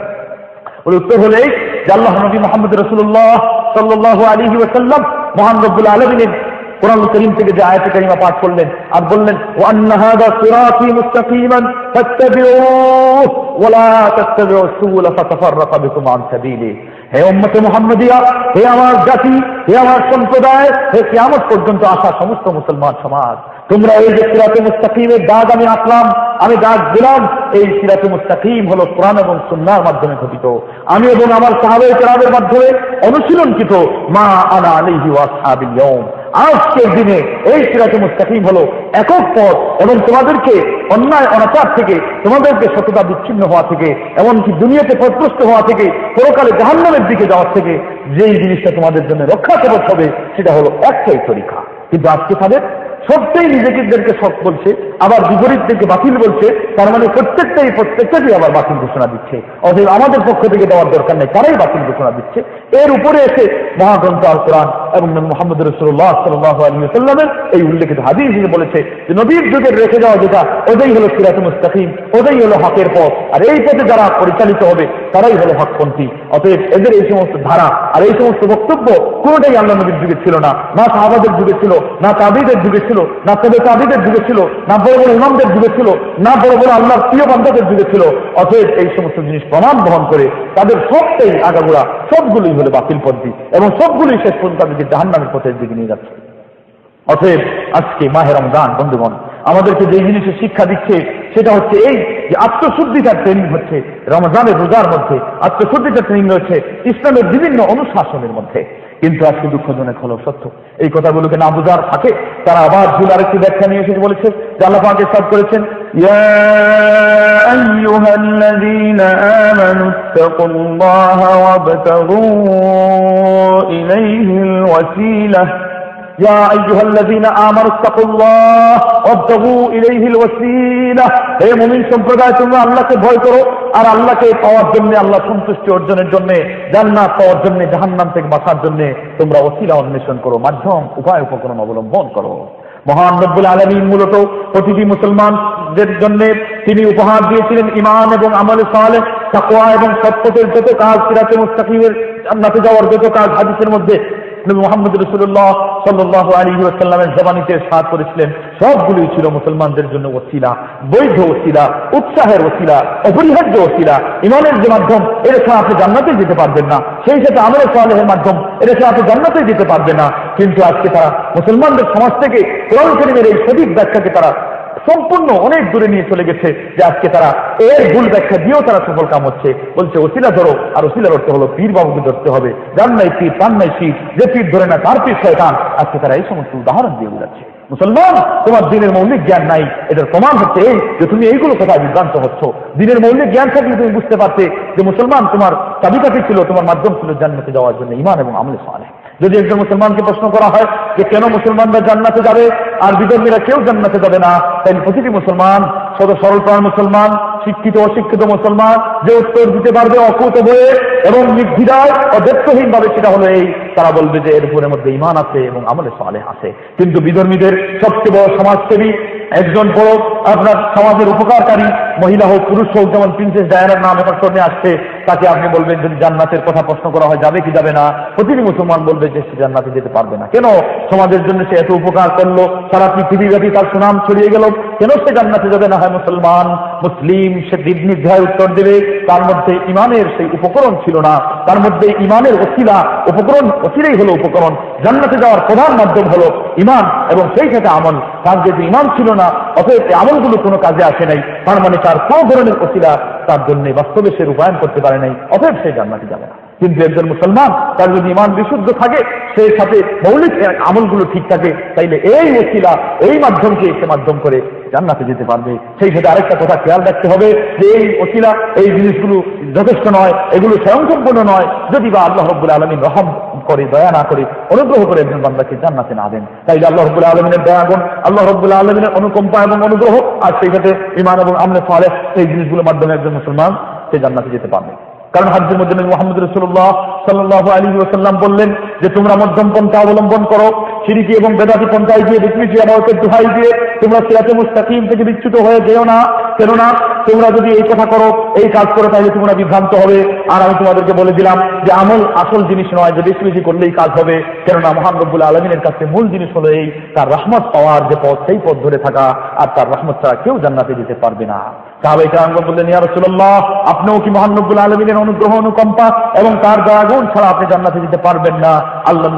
ওর উত্তর হলেই যে আল্লাহ নবী মোহাম্মদ রসুল্লাহ সাল্লাহ আলী ওয়াসাল্লাম মহান আলমিনের কোরআন করিম থেকে যে আয়াত কারিমা পাঠ করলেন আর বললেন ওয়ান্না হে উম্মতে মোহাম্মদিয়া, হে আমার জাতি, হে আমার সম্প্রদায়, হে কিয়ামত পর্যন্ত আসা সমস্ত মুসলমান সমাজ। তোমরা এই যে সিরাতে মুস্তাকিমের দাগ আমি আঁকলাম, আমি দাগ দিলাম, এই সিরাতে মুস্তাকিম হল কোরআন এবং সুন্নার মাধ্যমে ঘটিত। আমি এবং আমার সাহাবের কেরামের মাধ্যমে অনুশীলনকৃত মা আনা আলিহি ওয়াসহাবিল ইয়াউম। আজকের দিনে এই সিরাজ মুস্তাকিম হলো একক পথ এবং তোমাদেরকে অন্যায়, অনাচার থেকে, তোমাদেরকে সততা বিচ্ছিন্ন হওয়া থেকে, এমনকি দুনিয়াতে পথগ্রস্ত হওয়া থেকে, পরকালে জাহান্নামের দিকে যাওয়ার থেকে, যেই জিনিসটা তোমাদের জন্য রক্ষা করতে হবে, সেটা হলো একটাই তরিকা। কিন্তু আজকে তাদের সবটাই নিজেদেরকে সৎ বলছে, আবার বিপরীতদেরকে বাতিল বলছে, তার মানে প্রত্যেকটাই প্রত্যেকটাকে আবার বাতিল ঘোষণা দিচ্ছে। অতএব আমাদের পক্ষ থেকে দেওয়ার দরকার নেই, তারাই বাতিল ঘোষণা দিচ্ছে। এর উপরে এসে মহাগ্রন্থ আল কোরআন এবং মোহাম্মদ রসুল্লাহ সাল্লাহ আলী সাল্লামের এই উল্লেখিত হাদিস হিসেবে বলেছে যে, নবীর যুগের রেখে যাওয়া যেটা, ওটাই হলো সিরাত মুস্তাকিম, ওটাই হলো হকের পথ। আর এই পথে যারা পরিচালিত হবে, তারাই হলো হকপন্থী। অতএব এদের এই সমস্ত ধারা আর এই সমস্ত বক্তব্য কোনোটাই আল্লাহ নবীর যুগে ছিল না না সাহাবাদের যুগে ছিল, না তাবিদের যুগে ছিল না তবে তাবিদের যুগে ছিল, না বড় বড় ইমামদের যুগে ছিল, না বড় বড় আল্লাহর প্রিয় বান্ধাদের যুগে ছিল। অতএব এই সমস্ত জিনিস প্রমাণ বহন করে তাদের সবটাই আগাগোড়া, সবগুলোই হলো বাতিল পদ্ধতি এবং সবগুলোই শেষ পর্যন্ত তাদেরকে জাহান্নামের পথের দিকে নিয়ে যাচ্ছে। অতএব আজকে মাহের রমজান, বন্ধুগণ, আমাদেরকে যে জিনিসের শিক্ষা দিচ্ছে সেটা হচ্ছে এই যে আত্মশুদ্ধিতার ট্রেনিং হচ্ছে রমজানের রোজার মধ্যে। আত্মশুদ্ধিতার ট্রেনিং রয়েছে ইসলামের বিভিন্ন অনুশাসনের মধ্যে। কিন্তু আজকে দুঃখজনক হলো, সত্য। এই কথাগুলোকে না বোঝার থাকে তারা আবার ভুল আরেকটি ব্যাখ্যা নিয়ে এসে বলেছে, যে আল্লাহ করেছেন يا يا أيها الذين آمنوا اتقوا الله وابتغوا إليه الوسيلة হে মুমিন সম্প্রদায় তোমরা আল্লাহকে ভয় করো আর আল্লাহকে পাওয়ার জন্য আল্লাহ সন্তুষ্টি অর্জনের জন্য জান্নাত পাওয়ার জন্য জাহান্নাম থেকে বাঁচার জন্য তোমরা ওসিলা অন্বেষণ করো মাধ্যম উপায় উপকরণ অবলম্বন করো মহান রব্বুল আলমিন মূলত প্রতিটি মুসলমানদের জন্য তিনি উপহার দিয়েছিলেন ইমান এবং আমলে সালে তাকওয়া এবং সত্যতের যত কাজ সিরাতে মুস্তাকিমের জান্নাতে যাওয়ার যত কাজ হাদিসের মধ্যে নবী মোহাম্মদ রসুল্লাহ সাল্লাহ আলী ওয়াসাল্লামের জবানিতে সাত করেছিলেন সবগুলোই ছিল মুসলমানদের জন্য ওসিলা, বৈধ ওসিলা, উৎসাহের ওসিলা, অপরিহার্য ওসিলা। ইমানের যে মাধ্যম, এর ছাড়া আপনি জান্নাতে যেতে পারবেন না। সেই সাথে আমলের সালেহের মাধ্যম, এর ছাড়া আপনি জান্নাতে যেতে পারবেন না। কিন্তু আজকে তারা মুসলমানদের সমাজ থেকে কোরআন করিমের এই সঠিক ব্যাখ্যাকে তারা সম্পূর্ণ অনেক দূরে নিয়ে চলে গেছে যে আজকে তারা এর ভুল ব্যাখ্যা দিয়েও তারা সফল কাম হচ্ছে। বলছে, ওসিলা ধরো, আর ওসিলার অর্থ হলো, পীর বাবুকে ধরতে হবে। যার নাই পীর, তার নাই পীর, যে পীর ধরে না, তার পীর শয়তান। আজকে তারা এই সমস্ত উদাহরণ দিয়ে বোঝাচ্ছে। মুসলমান, তোমার দিনের মৌলিক জ্ঞান নাই। এটার প্রমাণ হচ্ছে এই যে তুমি এইগুলো কথা বিভ্রান্ত হচ্ছ? দিনের মৌলিক জ্ঞান থাকলে তুমি বুঝতে পারতে যে মুসলমান তোমার চাবিকাঠি ছিল, তোমার মাধ্যম ছিল জান্নাতে যাওয়ার জন্য ইমান এবং আমলে সালে যদি একজন মুসলমানকে প্রশ্ন করা হয় যে কেন মুসলমানরা জান্নাতে যাবে আর বিধর্মীরা কেউ জান্নাতে যাবে না তাই প্রতিটি মুসলমান শত সরলপ্রাণ মুসলমান, শিক্ষিত অশিক্ষিত মুসলমান, যে উত্তর দিতে পারবে অকুত হয়ে এবং নির্দ্বিধায় অধ্যক্ষহীন ভাবে সেটা হলো এই, তারা বলবে যে এর উপরের মধ্যে ইমান আছে এবং আমলে সালে আছে। কিন্তু বিধর্মীদের সবচেয়ে বড় সমাজসেবী একজন বড় আপনার সমাজের উপকারকারী মহিলা হোক, পুরুষ হোক, যেমন প্রিন্সেস ডায়ানার নাম এখন সামনে আসছে, তাকে আপনি বলবেন যদি জান্নাতের কথা প্রশ্ন করা হয়, যাবে কি যাবে না? প্রতিটি মুসলমান বলবে যে সে জান্নাতে যেতে পারবে না। কেন সমাজের জন্য সে এত উপকার করল? সারা পৃথিবীব্যাপী তার সুনাম ছড়িয়ে গেল। কেন সে জান্নাতে যাবে না? হয়, মুসলমান, মুসলিম, সে নির্ধায় উত্তর দেবে। তার মধ্যে ইমানের সেই উপকরণ ছিল না। তার মধ্যে ইমানের অসিলা উপকরণ অসিলাই হলো উপকরণ। জান্নাতে যাওয়ার প্রধান মাধ্যম হলো ইমান এবং সেই সাথে আমল। তার যেহেতু ইমান ছিল না অতএব এই আমলগুলো কোনো কাজে আসে নাই। তার মানে তার কোন ধরনের অসিলা তার জন্য বাস্তবে সে রূপায়ণ করতে পারে নাই, অতএব সে জান্নাতে যাবে না। কিন্তু একজন মুসলমান, তার যদি ইমান বিশুদ্ধ থাকে, সে সাথে মৌলিক আমলগুলো ঠিক থাকে, তাইলে এই ওসিলা, এই মাধ্যমকে সে মাধ্যম করে জান্নাতে যেতে পারবে। সেই সাথে আরেকটা কথা খেয়াল রাখতে হবে যে এই ওসিলা, এই জিনিসগুলো যথেষ্ট নয়, এগুলো স্বয়ংসম্পূর্ণ নয়। যদি বা আল্লাহ রব্বুল আলমী রহম করে, দয়া না করে, অনুগ্রহ করে একজন বান্দাকে জান্নাতে না দেন। তাই আল্লাহ রব্বুল আলমিনের দয়া গুণ, আল্লাহ রব্বুল আলমিনের অনুকম্পা এবং অনুগ্রহ, আর সেই সাথে ইমান এবং আমলে ফলে এই জিনিসগুলোর মাধ্যমে একজন মুসলমান সে জান্নাতে যেতে পারবে। কারণ হাজ্জের মধ্যে নবী মোহাম্মদ রসুল্লাহ সাল্লাহ আলী ওসাল্লাম বললেন যে, তোমরা মধ্যম পন্থা অবলম্বন করো, সিরিকি এবং বেদাতি পন্থায় গিয়ে বিকৃতি আমাকে দোহাই দিয়ে তোমরা সিরাতে মুস্তাকিম থেকে বিচ্যুত হয়ে যেও না। কেননা তোমরা যদি এই কথা করো, এই কাজ করো তাহলে তোমরা বিভ্রান্ত হবে। আর আমি তোমাদেরকে বলে দিলাম যে, আমল আসল জিনিস নয় যে, বেশি বেশি করলেই কাজ হবে। কেননা মহান আলমিনের কাছে মূল জিনিস হলো এই, তার রহমত পাওয়ার যে পথ, সেই পথ ধরে থাকা, আর তার রহমত ছাড়া কেউ জান্নাতে যেতে পারবে না। আপনিও কি মহান রব্বুল আলমিনের অনুগ্রহ, অনুকম্পা এবং তার ছাড়া আপনি জান্নাতে পারবেন না? আল্লাহ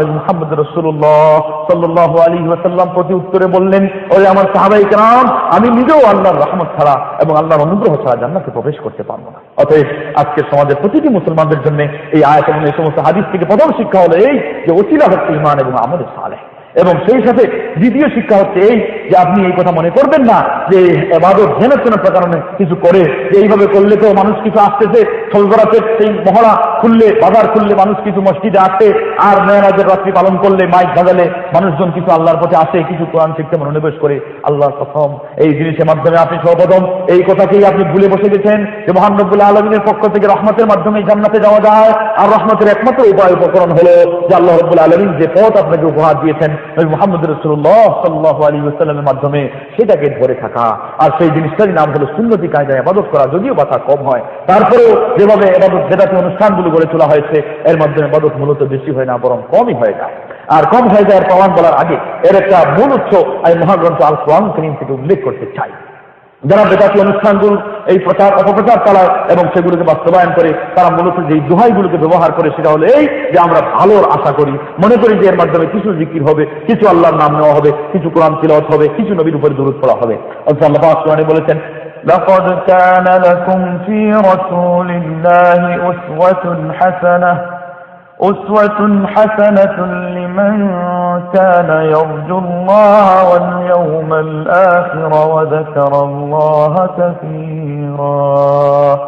সাল্লাল্লাহু আলাইহি ওয়াসাল্লাম প্রতি উত্তরে বললেন, ওরে আমার সাহাবাই কারাম আমি নিজেও আল্লাহর রহমত ছাড়া এবং আল্লাহর অনুগ্রহ ছাড়া জান্নাতে প্রবেশ করতে পারব না। অতএব আজকে সমাজের প্রতিটি মুসলমানদের জন্য এই আয়াত এবং এই সমস্ত হাদিস থেকে প্রথম শিক্ষা হলো এই যে অচিলা হচ্ছে ইমান এবং আমাদের সালেহ। এবং সেই সাথে দ্বিতীয় শিক্ষা হচ্ছে এই যে আপনি এই কথা মনে করবেন না যে এবাদত জেনার প্রকারণে কিছু করে এইভাবে করলে তো মানুষ কিছু আসতেছে সলগরাতে সেই মহড়া খুললে, বাজার খুললে মানুষ কিছু মসজিদে আসে, আর মেয়েরাজের রাত্রি পালন করলে, মাইক বাজালে মানুষজন কিছু আল্লাহর পথে আসে, কিছু কোরআন শিখতে মনোনিবেশ করে, আল্লাহ প্রথম এই জিনিসের মাধ্যমে আপনি সর্বপ্রথম এই কথাকেই আপনি ভুলে বসে গেছেন যে মহান রব্বুল আলমিনের পক্ষ থেকে রহমতের মাধ্যমে জান্নাতে যাওয়া যায়, আর রহমতের একমাত্র উপায় উপকরণ হলো যে আল্লাহ আলমিন যে পথ আপনাকে উপহার দিয়েছেন নবী মোহাম্মদ রসুল্লাহ সাল্লাহ আলী ওসাল্লামের মাধ্যমে সেটাকে ধরে থাকা। আর সেই জিনিসটারই নাম হলো সুন্নতি কায়দায় আবাদত করা, যদিও বাতা কম হয়। তারপরেও যেভাবে এবাদত বেদাতি অনুষ্ঠানগুলো গড়ে তোলা হয়েছে, এর মাধ্যমে এবাদত মূলত বেশি হয় না, বরং কমই হয়ে যায় আর কম হয়ে যায় প্রমাণ বলার আগে, এর একটা মূল উৎস আমি মহাগ্রন্থ আল কোরআন থেকে উল্লেখ করতে চাই। যারা বেদাতি অনুষ্ঠানগুলো এই প্রচার অপপ্রচার চালায় এবং সেগুলোকে বাস্তবায়ন করে তারা মূলত যে দোহাইগুলোকে ব্যবহার করে সেটা হলো এই যে আমরা ভালোর আশা করি মনে করি যে এর মাধ্যমে কিছু জিকির হবে কিছু আল্লাহর নাম নেওয়া হবে কিছু কোরআন তিলত হবে কিছু নবীর উপরে দূরত পড়া হবে অথচ আল্লাহ পাক কোরআনে বলেছেন لقد كان لكم في رسول الله أسوة حسنة أسوة حسنة لمن كان يرجو الله واليوم الآخر وذكر الله كثيرا.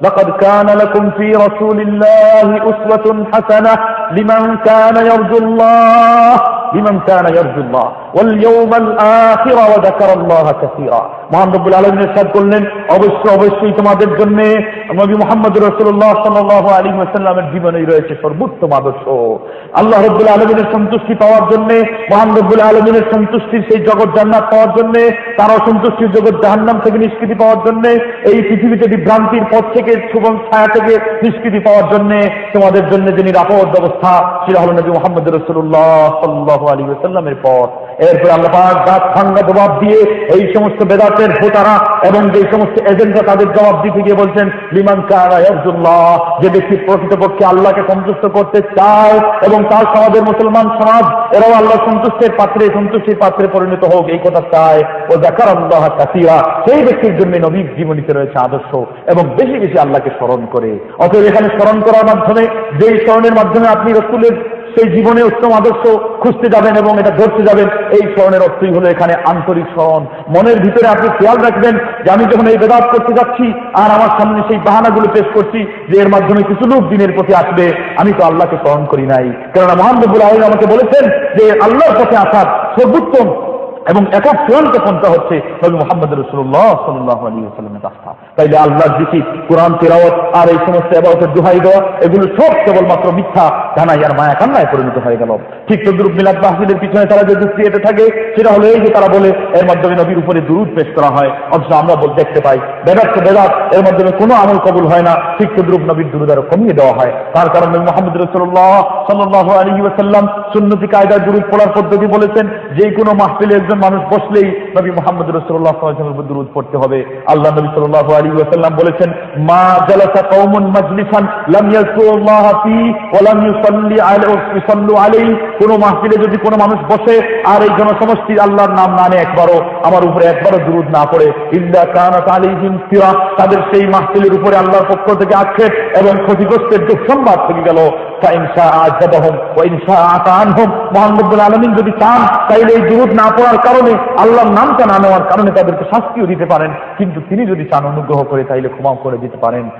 لقد كان لكم في رسول الله أسوة حسنة لمن كان يرجو الله لمن كان يرجو الله واليوم الآخر وذكر الله كثيرا মহান রব্বুল আলমিন সাদ করলেন অবশ্যই অবশ্যই তোমাদের জন্য নবী মোহাম্মদ রসুল্লাহ সাল্লাহ আলী ওয়াসাল্লামের জীবনেই রয়েছে সর্বোত্তম আদর্শ আল্লাহ রব্বুল আলমিনের সন্তুষ্টি পাওয়ার জন্য মহান রব্বুল আলমিনের সন্তুষ্টির সেই জগৎ জান্নাত পাওয়ার জন্য তার অসন্তুষ্টির জগৎ জাহান্নাম থেকে নিষ্কৃতি পাওয়ার জন্য এই পৃথিবীতে বিভ্রান্তির পথ থেকে সুগম ছায়া থেকে নিষ্কৃতি পাওয়ার জন্য তোমাদের জন্য যে নিরাপদ ব্যবস্থা সেটা হল নবী মোহাম্মদ রসুল্লাহ সাল্লাহ আলী ওয়াসাল্লামের পথ। এরপর আল্লাহ দাঁত ভাঙ্গা জবাব দিয়ে এই সমস্ত বেদাতের ভোটারা এবং যে সমস্ত এজেন্টরা তাদের জবাব দিতে গিয়ে বলছেন, লিমান কারায়াজুল্লাহ যে ব্যক্তি প্রকৃতপক্ষে আল্লাহকে সন্তুষ্ট করতে চায় এবং তার সমাজের মুসলমান সমাজ, এরাও আল্লাহ সন্তুষ্টের পাত্রে, সন্তুষ্টির পাত্রে পরিণত হোক, এই কথা চায়। ও দেখার আল্লাহ কাসিয়া সেই ব্যক্তির জন্য নবীর জীবনীতে রয়েছে আদর্শ এবং বেশি বেশি আল্লাহকে স্মরণ করে। অতএব এখানে স্মরণ করার মাধ্যমে, যেই স্মরণের মাধ্যমে আপনি রসুলের সেই জীবনে উত্তম আদর্শ খুঁজতে যাবেন এবং এটা ধরতে যাবেন, এই স্মরণের অর্থই হলো এখানে আন্তরিক স্মরণ। মনের ভিতরে আপনি খেয়াল রাখবেন যে আমি যখন এই বেদাত করতে যাচ্ছি, আর আমার সামনে সেই বাহানাগুলো পেশ করছি, যে এর মাধ্যমে কিছু লোক দিনের প্রতি আসবে, আমি তো আল্লাহকে স্মরণ করি নাই। কেননা মহান রব্বুল আলম আমাকে বলেছেন যে আল্লাহর পথে আসার সর্বোত্তম এবং একক চূড়ান্ত পন্থা হচ্ছে, নবী মোহাম্মদ রসুল্লাহ সাল্লাহ আলী সাল্লামের রাস্তা। তাইলে আল্লাহর জিকি কোরআন তেরাওয়াত আর এই সমস্ত এবারতের দোহাই দেওয়া, এগুলো সব কেবলমাত্র মিথ্যা জানাই আর মায়া কান্নায় পরিণত হয়ে গেল। ঠিক তদ্রুপ মিলাদ মাহফিলের পিছনে তারা যে যুক্তি এতে থাকে, সেটা হলো এই যে তারা বলে, এর মাধ্যমে নবীর উপরে দুরুদ পেশ করা হয়। অথচ আমরা বল দেখতে পাই, বেদাত তো বেদাত, এর মাধ্যমে কোনো আমল কবুল হয় না। ঠিক তদ্রুপ নবীর দুরুদ আরও কমিয়ে দেওয়া হয়। তার কারণ নবী মোহাম্মদ রসুল্লাহ সাল্লাহ আলী ওয়াসাল্লাম সুন্নতি কায়দার দুরুদ পড়ার পদ্ধতি বলেছেন যে কোনো মাহফিলে একজন একজন মানুষ বসলেই নবী মোহাম্মদ রসুল্লাহ দুরুদ পড়তে হবে। আল্লাহ নবী সাল্লাহ আলী ওয়াসাল্লাম বলেছেন, মা জালাসা কোন মাহফিলে যদি কোনো মানুষ বসে আর এই জনসমষ্টি আল্লাহর নাম না নেয় একবারও, আমার উপরে একবারও দুরুদ না পড়ে। ইল্লা তাদের সেই মাহফিলের উপরে আল্লাহর পক্ষ থেকে আক্ষেপ এবং ক্ষতিগ্রস্তের দুঃসংবাদ থেকে গেল। যদি চান, তাইলে এই না পড়ার কারণে, আল্লাহর নামটা না নেওয়ার কারণে তাদেরকে শাস্তিও দিতে পারেন। কিন্তু তিনি যদি চান অনুগ্রহ করে, তাইলে ক্ষমাও করে দিতে পারেন।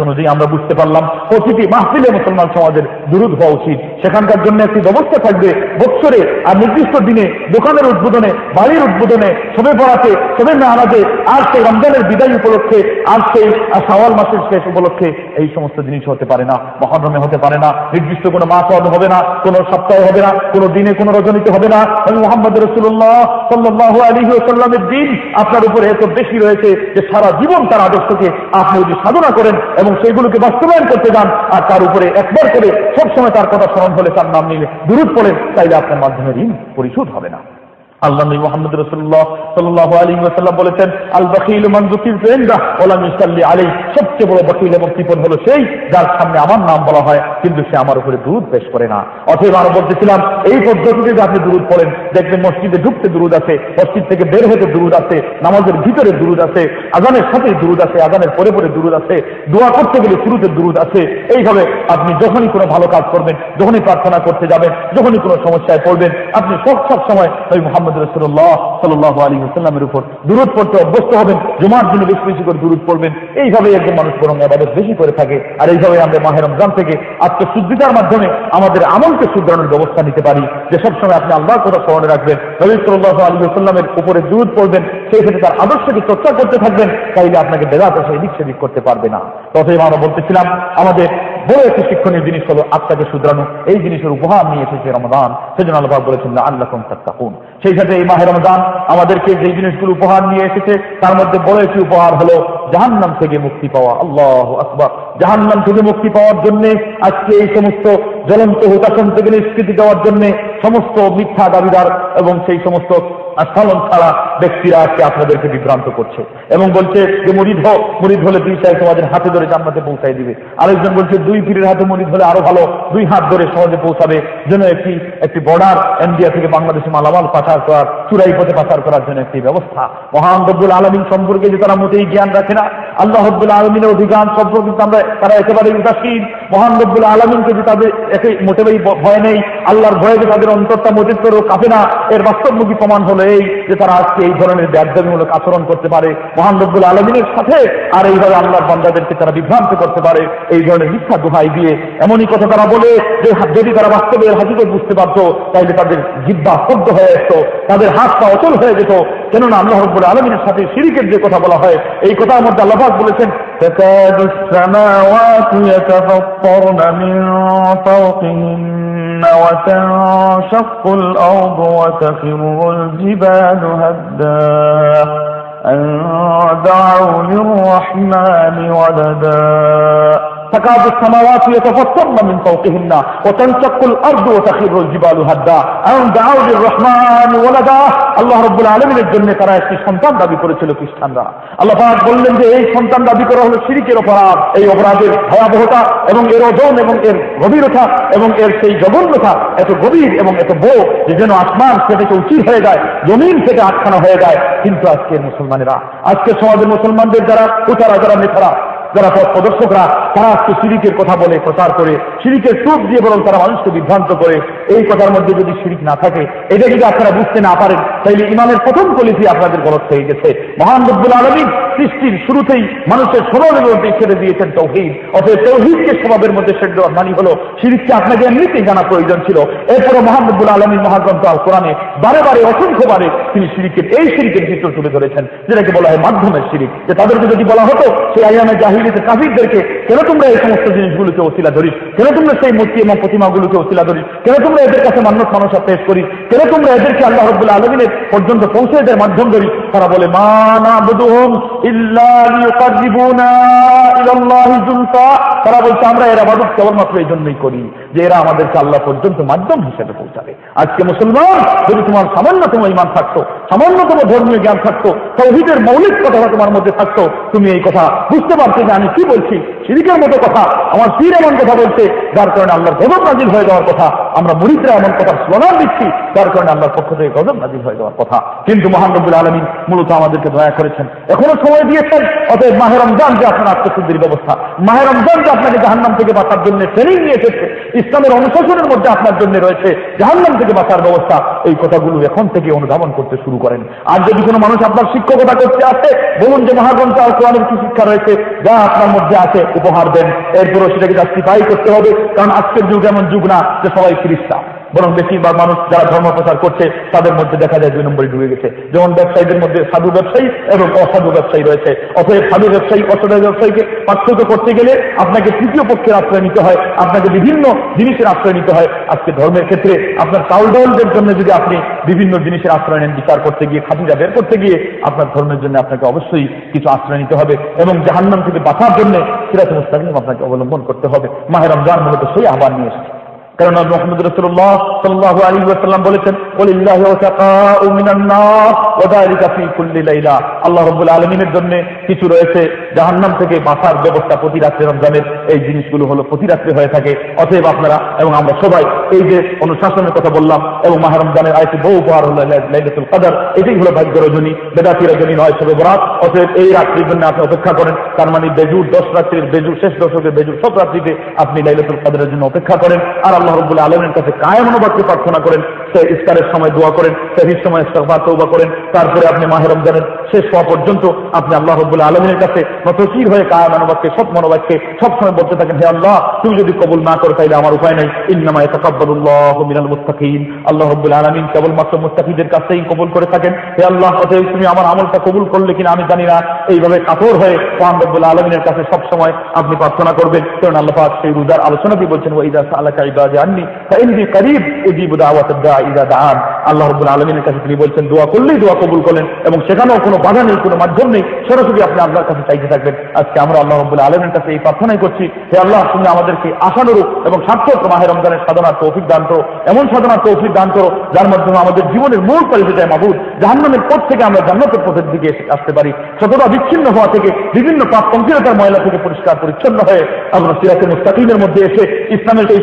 অনুযায়ী আমরা বুঝতে পারলাম, প্রতিটি মাহফিলে মুসলমান সমাজের দুরুদ হওয়া উচিত। সেখানকার জন্য একটি ব্যবস্থা থাকবে, বৎসরে আর নির্দিষ্ট দিনে, দোকানের উদ্বোধনে, বাড়ির উদ্বোধনে সবে পড়াতে সবে মেহারাজে আর সেই রমজানের বিদায় উপলক্ষে, আর সেই সাওয়াল মাসের শেষ উপলক্ষে এই সমস্ত জিনিস হতে পারে না। মহরমে হতে পারে না। নির্দিষ্ট কোনো মাস হবে না, কোনো সপ্তাহে হবে না, কোনো দিনে কোনো রজনীতে হবে না। মোহাম্মদ রসুল্লাহ সাল্লাহ আলী সাল্লামের দিন আপনার উপরে এত বেশি রয়েছে যে সারা জীবন তার আদর্শকে আপনি যদি সাধনা করেন এবং সেইগুলোকে বাস্তবায়ন করতে যান, আর তার উপরে একবার করে সবসময় তার কথা স্মরণ হলে তার নাম নিলে দূরত পড়েন তাইলে আপনার মাধ্যমে ঋণ পরিশোধ হবে না। আল্লাহ আলী সবচেয়ে বড় এবং হলো সেই যার সামনে আমার নাম বলা হয়, কিন্তু সে আমার উপরে পেশ করে না। অথবা আমরা বলতেছিলাম, এই পদ্ধতিতে যে আপনি পড়েন, দেখবেন মসজিদে ঢুকতে আছে, মসজিদ থেকে বের হতে আছে, নামাজের ভিতরে দুরুদ আছে, আজানের সাথে দুরুদ আছে, আজানের পরে পরে দুরুদ আছে, দোয়া করতে গেলে শুরুতে দুরুদ আছে। এইভাবে আপনি যখনই কোনো ভালো কাজ করবেন, যখনই প্রার্থনা করতে যাবেন, যখনই কোনো সমস্যায় পড়বেন, আপনি সব সব সময় ওই মোহাম্মদ রসুল্লাহ সাল্লাহ আলী সাল্লামের উপর দূরত পড়তে অভ্যস্ত হবেন, জুমার দিনে বেশি বেশি করে দূরত পড়বেন। এইভাবে একজন মানুষ বরং আবাদত বেশি করে থাকে। আর এইভাবে আমরা মাহের রমজান থেকে আত্মশুদ্ধিতার মাধ্যমে আমাদের আমলকে শুধরানোর ব্যবস্থা নিতে পারি, যে সবসময় আপনি আল্লাহর কথা স্মরণে রাখবেন, নবী সাল্লাহ আলী সাল্লামের উপরে দূরত পড়বেন, সেই ক্ষেত্রে তার আদর্শকে চর্চা করতে থাকবেন তাইলে আপনাকে বেদাত এদিক সেদিক করতে পারবে না। তথায় আমরা বলতেছিলাম, আমাদের বড় একটি শিক্ষণীয় জিনিস হলো আত্মাকে শুধরানো। এই জিনিসের উপহার নিয়ে এসেছে রমদান সেজন্য আল্লাহ বলেছেন আল্লাহ তাত্তাকুন। সেই সাথে এই মাহের রমদান আমাদেরকে যে জিনিসগুলো উপহার নিয়ে এসেছে, তার মধ্যে বড় একটি উপহার হলো জাহান্নাম থেকে মুক্তি পাওয়া। আল্লাহ আকবর। জাহান্নাম থেকে মুক্তি পাওয়ার জন্য আজকে এই সমস্ত জ্বলন্ত হুতাসন থেকে নিষ্কৃতি দেওয়ার জন্য সমস্ত মিথ্যা দাবিদার এবং সেই সমস্ত আস্থালন ছাড়া ব্যক্তিরা আজকে আপনাদেরকে বিভ্রান্ত করছে। এবং বলছে যে মরিদ হোক, মরিদ হলে দুই সাহেব তোমাদের হাতে ধরে জান্নাতে পৌঁছাই দিবে। আরেকজন বলছে, দুই পীরের হাতে মরিদ হলে আরও ভালো, দুই হাত ধরে সহজে পৌঁছাবে যেন একটি একটি বর্ডার ইন্ডিয়া থেকে বাংলাদেশে মালামাল পাচার করার চুরাই পথে পাচার করার জন্য একটি ব্যবস্থা। মহান রব্বুল আলমিন সম্পর্কে যে তারা মোটেই জ্ঞান রাখে না, আল্লাহ রব্বুল আলমিনের অধিকার সম্পর্কে আমরা, তারা একেবারে উদাসীন। মহান রব্বুল আলমিনকে যে তাদের একে মোটেই ভয় নেই, আল্লাহর ভয়ে যে তাদের অন্তরটা মোটের করেও কাঁপে না এর বাস্তবমুখী প্রমাণ হলো এই যে তারা আজকে এই ধরনের ব্যাধমূলক আচরণ করতে পারে মহান রব্বুল আলমিনের সাথে আর এইভাবে আল্লাহর বান্দাদেরকে তারা বিভ্রান্ত করতে পারে এই ধরনের মিথ্যা দোহাই দিয়ে এমনই কথা তারা বলে যে যদি তারা বাস্তবে হাজিকে বুঝতে পারতো তাইলে তাদের জিব্বা শব্দ হয়ে আসতো তাদের হাত পা অচল হয়ে যেত কেননা আল্লাহ রব্বুল আলমিনের সাথে সিরিকের যে কথা বলা হয় এই কথার মধ্যে আল্লাহ বলেছেন تكاد السماوات يتفطرن من فوقهن وتنشق الأرض وتخر الجبال هدا. أن دعوا للرحمن ولدا. تكاد السماوات يتفطرن من فوقهن وتنشق الارض وتخر الجبال هدا ان دعوا للرحمن ولدا আল্লাহ রব্বুল আলমিনের জন্য তারা একটি সন্তান দাবি করেছিল খ্রিস্টানরা আল্লাহ পাক বললেন যে এই সন্তান দাবি করা হলো শিরিকের অপরাধ এই অপরাধের ভয়াবহতা এবং এর ওজন এবং এর গভীরতা এবং এর সেই জঘন্যতা এত গভীর এবং এত বো যে যেন আসমান সে থেকে উচিত হয়ে যায় জমিন থেকে আটখানা হয়ে যায় কিন্তু আজকের মুসলমানেরা আজকে সমাজের মুসলমানদের যারা উচারা যারা নেতারা যারা পথ প্রদর্শকরা, তারা আজকে সিরিকের কথা বলে প্রচার করে সিরিকের চোখ দিয়ে বরং তারা মানুষকে বিভ্রান্ত করে, এই কথার মধ্যে যদি সিরিক না থাকে, এটা যদি আপনারা বুঝতে না পারেন তাইলে ইমানের প্রথম পলিসি আপনাদের গলত হয়ে গেছে। মহান রব্বুল আলমী সৃষ্টির শুরুতেই মানুষের স্বভাবের মধ্যে ছেড়ে দিয়েছেন তৌহিদ। অথবা তৌহিদকে স্বভাবের মধ্যে দেওয়ার মানি হলো সিরিককে আপনাকে এমনিতেই জানা প্রয়োজন ছিল। এরপরে মহান রব্বুল আলমী মহাগ্রন্থ আল কোরআনে বারে বারে অসংখ্যবারে তিনি সিরিকের এই সিরিকের চিত্র তুলে ধরেছেন, যেটাকে বলা হয় মাধ্যমের সিরিক যে তাদেরকে যদি বলা হতো, সেই আইয়ামে জাহিলিতে কাফিরদেরকে কেন তোমরা এই সমস্ত জিনিসগুলোকে ওসিলা ধরিস? কেন তোমরা সেই মূর্তি এবং প্রতিমাগুলোকে ওসিলা ধরিস? কেন তোমরা এদের কাছে মান্য সমস্যা পেশ করিস? কেন তোমরা এদেরকে আল্লাহ রব্বুল আলমিনের পর্যন্ত পৌঁছে দেয় মাধ্যম ধরি তারা বলে তারা বলছে, আমরা এরা বাদক কেবলমাত্র এই জন্যই করি যে এরা আমাদেরকে আল্লাহ পর্যন্ত মাধ্যম হিসেবে পৌঁছাবে। আজকে মুসলমান, যদি তোমার সামান্যতম ইমান থাকতো, সামান্যতম ধর্মীয় জ্ঞান থাকতো, তৌহিদের মৌলিক কথা তোমার মধ্যে থাকতো, তুমি এই কথা বুঝতে পারছ যে আমি কি বলছি? সিরিকের মতো কথা, আমার পীর এমন কথা বলছে, যার কারণে আল্লাহর গজব নাজিল হয়ে যাওয়ার কথা। আমরা মুরিদরা এমন কথা স্লোগান দিচ্ছি, যার কারণে আল্লাহর পক্ষ থেকে গজব নাজিল হয়ে যাওয়ার কথা। কিন্তু মহান রব্বুল আলমী মূলত আমাদেরকে দয়া করেছেন। এখনও সময় দিয়েছেন অতএব মাহে রমজান যে আপনার আত্মশুদ্ধির ব্যবস্থা, মাহে রমজান যে আপনাকে জাহান্নাম থেকে বাঁচার জন্য ট্রেনিং নিয়ে এসেছে, ইসলামের অনুশাসনের মধ্যে আপনার জন্য রয়েছে, জাহান্নাম থেকে বাঁচার ব্যবস্থা, এই কথাগুলো এখন থেকে অনুধাবন করতে শুরু করেন। আর যদি কোনো মানুষ আপনার শিক্ষকতা করতে আসে, বলুন যে মহাগ্রন্থ আর কোরআনের কি শিক্ষা রয়েছে, যা আপনার মধ্যে আছে, উপহার দেন। এরপরও সেটাকে জাস্টিফাই করতে হবে, কারণ আজকের যুগ এমন যুগ না যে সবাই খ্রিস্টা বরং বেশিরভাগ মানুষ যারা ধর্ম প্রচার করছে, তাদের মধ্যে দেখা যায় দুই নম্বরে ঢুকে গেছে। যেমন ব্যবসায়ীদের মধ্যে সাধু ব্যবসায়ী এবং অসাধু ব্যবসায়ী রয়েছে। অতএব সাধু ব্যবসায়ী, অসাধু ব্যবসায়ীকে পার্থক্য করতে গেলে আপনাকে তৃতীয় পক্ষের আশ্রয় নিতে হয়, আপনাকে বিভিন্ন জিনিসের আশ্রয় নিতে হয়। আজকে ধর্মের ক্ষেত্রে আপনার কাউডাউলদের জন্য যদি আপনি বিভিন্ন জিনিসের আশ্রয় নেন, বিচার করতে গিয়ে খাতিজা বের করতে গিয়ে, আপনার ধর্মের জন্য আপনাকে অবশ্যই কিছু আশ্রয় নিতে হবে এবং জাহান্নাম থেকে বাঁচার জন্য সিরাত মুস্তাকিম আপনাকে অবলম্বন করতে হবে। মাহের রমজান মূলত সেই আহ্বান নিয়ে এসেছে। কিছু রয়েছে থেকে বাঁচার ব্যবস্থা রমজানের। এই জিনিসগুলো হলো হয়ে থাকে। অতএব আপনারা এবং আমরা সবাই এই যে অনুশাসনের কথা বললাম এবং আরেকটি বহু উপহার হলো লাইলাতুল কদর। এটাই হলো ভাগ্য রজনী বেদাতি রজনী নয় সবে বরাত। অতএব এই রাত্রির জন্য আপনি অপেক্ষা করেন। তার মানে বেজুর দশ রাত্রির, বেজুর শেষ দশকের বেজুর সব রাত্রিতে আপনি লাইলাতুল কদরের জন্য অপেক্ষা করেন। আর আল্লাহ রব্বুল আলমের কাছে কায়েম অনুবাদকে প্রার্থনা করেন। ইফতারের সময় দোয়া করেন সেহির সময় ইস্তফার তৌবা করেন। তারপরে আপনি মাহে রমজানের শেষ হওয়া পর্যন্ত আপনি আল্লাহ রব্বুল আলমের কাছে নতশির হয়ে কায়েম অনুবাদকে সব মনোবাদকে সবসময় বলতে থাকেন, হে আল্লাহ, তুমি যদি কবুল না করো তাইলে আমার উপায় নাই। ইন্নামা তাকাব্বালুল্লাহ মিনাল মুত্তাকিন। আল্লাহ রব্বুল আলামিন কেবলমাত্র মুত্তাকিদের কাছেই কবুল করে থাকেন, হে আল্লাহ, অতএব তুমি আমার আমলটা কবুল করলে কিনা আমি জানি না। এইভাবে কাতর হয়ে মহান রব্বুল আলমিনের কাছে সব সময় আপনি প্রার্থনা করবেন, কারণ আল্লাহ সেই রোজার আলোচনাটি বলছেন ওইদা সালাকা ইবাদি আননি ফাইন্দি করিব উজিবু দাওয়াত দা ইদা দাআন, আল্লাহ আলমিনের কাছে তিনি বলছেন, দোয়া করলেই দোয়া কবুল এবং সেখানেও কোনো বাধা নেই, কোনো মাধ্যম নেই, সরাসরি আপনি আল্লাহর কাছে চাইতে থাকবেন। আজকে আমরা আল্লাহ আলমের কাছে এই প্রার্থনাই করছি, হে আল্লাহ, তুমি আমাদেরকে আশানুরূপ এবং সার্থক মাহে রমজানের সাধনার তৌফিক দান করো, এমন সাধনার তৌফিক দান করো, যার মাধ্যমে আমাদের জীবনের মূল পরিচয় মাবুদ, জাহান্নামের পথ থেকে আমরা জান্নাতের পথের দিকে আসতে পারি। সততা বিচ্ছিন্ন হওয়া থেকে, বিভিন্ন পাপ ময়লা থেকে পরিষ্কার পরিচ্ছন্ন হয়ে আমরা সিরাতে মুস্তাকিমের মধ্যে এসে ইসলামের এই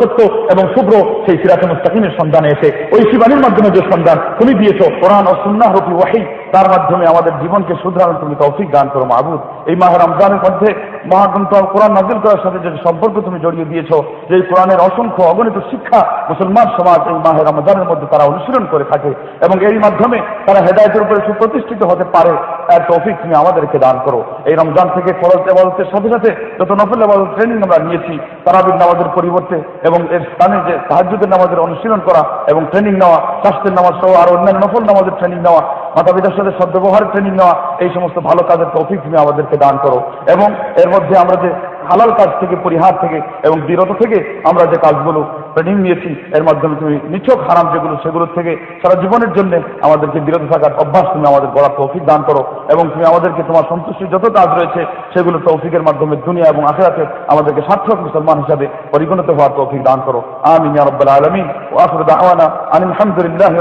সত্য এবং শুভ্র সেই সিরাতে মুস্তাকিমের সন্ধানে এসে ওই শিবানির মাধ্যমে যে সন্ধান তুমি দিয়েছ কোরআন ও সুন্নাহ রফি ওয়াহি। তার মাধ্যমে আমাদের জীবনকে শুধরানোর তুমি তৌফিক দান করো, মাহবুদ। এই মাহ রমজানের মধ্যে মহাগ্রন্থ কোরআন নাজিল করার সাথে যে সম্পর্ক তুমি জড়িয়ে দিয়েছ, যে কোরআনের অসংখ্য অগণিত শিক্ষা মুসলমান সমাজ এই মাহে রমজানের মধ্যে তারা অনুশীলন করে থাকে এবং এই মাধ্যমে তারা হেদায়তের উপরে সুপ্রতিষ্ঠিত হতে পারে এর তৌফিক তুমি আমাদেরকে দান করো। এই রমজান থেকে ফরজ এবাদতের সাথে সাথে যত নফল এবাদত ট্রেনিং আমরা নিয়েছি, তারাবির নামাজের পরিবর্তে এবং এর স্থানে যে সাহায্যদের নামাজের অনুশীলন করা এবং ট্রেনিং নেওয়া স্বাস্থ্যের নামাজ সহ আর অন্যান্য নফল নামাজের ট্রেনিং নেওয়া মাতা পিতার সাথে সদ্ব্যবহারের ট্রেনিং নেওয়া, এই সমস্ত ভালো কাজের তৌফিক তুমি আমাদেরকে দান করো। এবং এর মধ্যে আমরা যে হালাল কাজ থেকে, পরিহার থেকে এবং বিরত থেকে আমরা যে কাজগুলো ট্রেনিং নিয়েছি, এর মাধ্যমে তুমি নিছক হারাম যেগুলো সেগুলোর থেকে সারা জীবনের জন্য আমাদেরকে বিরত থাকার অভ্যাস তুমি আমাদের গড়ার তৌফিক দান করো এবং তুমি আমাদেরকে তোমার সন্তুষ্টির যত কাজ রয়েছে, সেগুলো তৌফিকের মাধ্যমে দুনিয়া এবং আখেরাতে আমাদেরকে সার্থক মুসলমান হিসাবে পরিগণিত হওয়ার তৌফিক দান করো। আমিন রব্বাল আলামিন। ওয়া আখিরু দাওয়ানা আনিল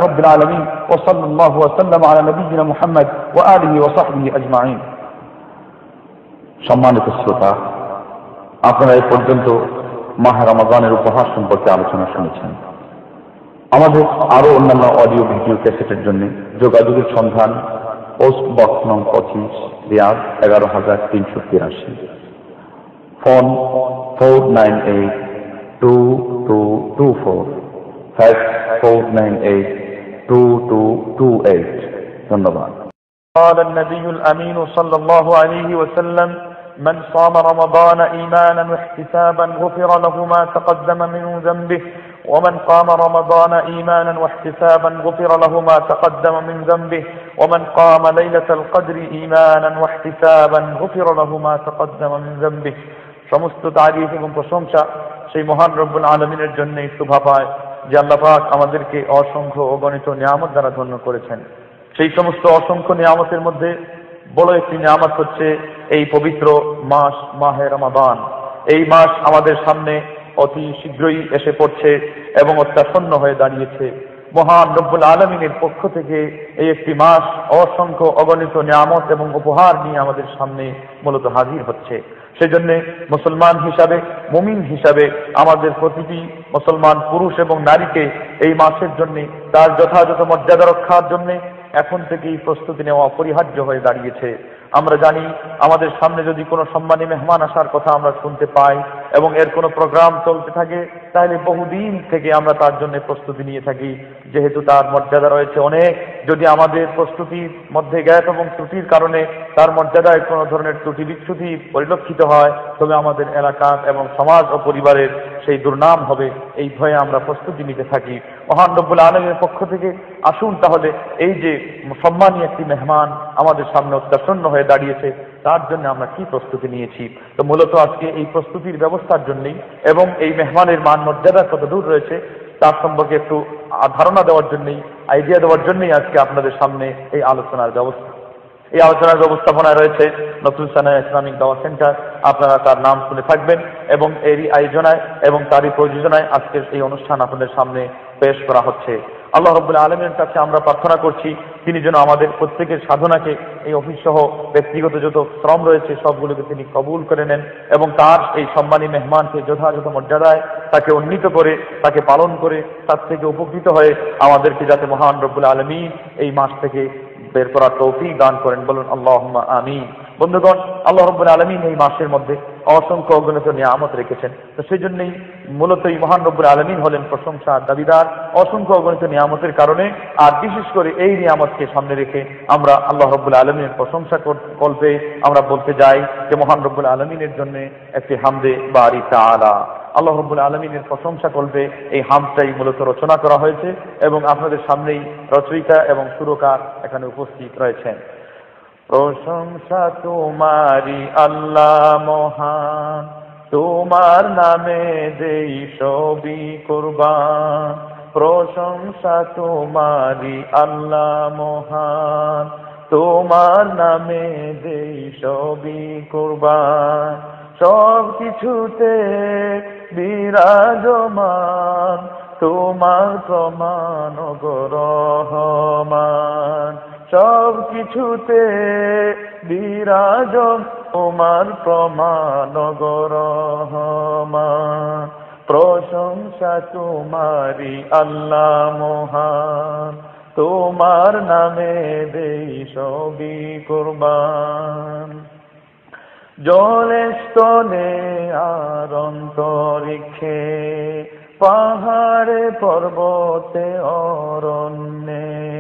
রাব্বিল আলামিন। ওয়া সাল্লাল্লাহু সাল্লামা আলা নাবিয়িনা মুহাম্মদ ওয়া আলিহি ওয়া সাহবিহি আজমাইন। সম্মানিত শ্রোতা আপনারা এই পর্যন্ত মাহ রমাদানের উপহার সম্পর্কে আলোচনা শুনেছেন আমাদের আরো অন্যান্য অডিও ভিডিও ক্যাসেটের জন্য যোগাযোগের সন্ধান পোস্ট বক্স নং পঁচিশ রিয়াজ এগারো হাজার তিনশো তিরাশি phone four nine eight two two two four five four nine eight two two two eight ধন্যবাদ قال النبي الأمين صلى الله عليه وسلم من صام رمضان إيمانا واحتسابا غفر له ما تقدم من ذنبه ومن قام رمضان إيمانا واحتسابا غفر له ما تقدم من ذنبه ومن قام ليلة القدر إيمانا واحتسابا غفر له ما تقدم من ذنبه সমস্ত তারিফ এবং প্রশংসা সেই মহান রব্বুল আলমিনের জন্যই শোভা পায় যে আল্লাপাক আমাদেরকে অসংখ্য অগণিত নিয়ামত দ্বারা ধন্য করেছেন সেই সমস্ত অসংখ্য নিয়ামতের মধ্যে বড় একটি নিয়ামত হচ্ছে এই পবিত্র মাস, মাহে রমাদান। এই মাস আমাদের সামনে অতি শীঘ্রই এসে পড়ছে এবং অত্যাসন্ন হয়ে দাঁড়িয়েছে। মহান রব্বুল আলমিনের পক্ষ থেকে এই একটি মাস অসংখ্য অগণিত নিয়ামত এবং উপহার নিয়ে আমাদের সামনে মূলত হাজির হচ্ছে। সেজন্য মুসলমান হিসাবে, মুমিন হিসাবে আমাদের প্রতিটি মুসলমান পুরুষ এবং নারীকে এই মাসের জন্য তার যথাযথ মর্যাদা রক্ষার জন্য এখন থেকেই প্রস্তুতি নেওয়া অপরিহার্য হয়ে দাঁড়িয়েছে। আমরা জানি আমাদের সামনে যদি কোনো সম্মানী মেহমান আসার কথা আমরা শুনতে পাই এবং এর কোনো প্রোগ্রাম চলতে থাকে, তাহলে বহুদিন থেকে আমরা তার জন্য প্রস্তুতি নিয়ে থাকি। যেহেতু তার মর্যাদা রয়েছে অনেক যদি আমাদের প্রস্তুতির মধ্যে গ্যাপ এবং ত্রুটির কারণে তার মর্যাদায় কোনো ধরনের ত্রুটি বিচ্ছুতি পরিলক্ষিত হয়, তবে আমাদের এলাকা এবং সমাজ ও পরিবারের সেই দুর্নাম হবে, এই ভয়ে আমরা প্রস্তুতি নিতে থাকি। মহান রব্বুল আলমের পক্ষ থেকে আসুন তাহলে এই যে সম্মানী একটি মেহমান আমাদের সামনে অত্যাসন্ন হয়ে দাঁড়িয়েছে, তার জন্য আমরা কি প্রস্তুতি নিয়েছি? তো মূলত আজকে এই প্রস্তুতির ব্যবস্থার জন্যই এবং এই মেহমানের মান মর্যাদা কত দূর রয়েছে তার সম্পর্কে একটু ধারণা দেওয়ার জন্যই আইডিয়া দেওয়ার জন্যই আজকে আপনাদের সামনে এই আলোচনার ব্যবস্থা। এই আলোচনার ব্যবস্থাপনায় রয়েছে নতুন সানা ইসলামিক দাওয়া সেন্টার। আপনারা তার নাম শুনে থাকবেন এবং এরই আয়োজনায় এবং তারই প্রযোজনায় আজকের এই অনুষ্ঠান আপনাদের সামনে পেশ করা হচ্ছে। আল্লাহ রব্বুল্লাহ আলমের কাছে আমরা প্রার্থনা করছি, তিনি যেন আমাদের প্রত্যেকের সাধনাকে এই অফিস সহ ব্যক্তিগত যত শ্রম রয়েছে সবগুলোকে তিনি কবুল করে নেন এবং তার এই সম্মানী মেহমানকে যথাযথ মর্যাদায় তাকে উন্নীত করে, তাকে পালন করে, তার থেকে উপকৃত হয়ে আমাদেরকে যাতে মহান রব্বুল আলমী এই মাস থেকে বের করার তৌফিক দান করেন। বলুন আল্লাহ আমি বন্ধুগণ, আল্লাহ রব্বুল আলমিন এই মাসের মধ্যে অসংখ্য অগণিত নিয়ামত রেখেছেন। তো সেই জন্যই মূলত এই মহান রব্বুল আলমিন হলেন প্রশংসার দাবিদার। অসংখ্য অগণিত নিয়ামতের কারণে আর বিশেষ করে এই নিয়ামতকে সামনে রেখে আমরা আল্লাহ রব্বুল আলমিনের প্রশংসা কল্পে আমরা বলতে যাই যে মহান রব্বুল আলমিনের জন্য একটি হামদে বাড়ি তালা আল্লাহ রব্বুল আলমিনের প্রশংসা করবে এই হামটাই মূলত রচনা করা হয়েছে এবং আপনাদের সামনেই রচয়িতা এবং সুরকার এখানে উপস্থিত রয়েছেন। প্রশংসা তোমারি আল্লাহ মহান। তোমার নামে দেই সবই কুরবান। প্রশংসা তোমারি আল্লাহ মহান। তোমার নামে দেই সবই কুরবান। সব কিছুতে বিরাজমান। তোমার প্রমাণ গরহমান। সব কিছুতে বিরাজ তোমার প্রমাণ গরহমান প্রশংসা তোমারি আল্লাহ মহান। তোমার নামে দেই সবই কুরবান। জলে স্তনে আর অন্তরিক্ষে পাহাড়ে পর্বতে অরণ্যে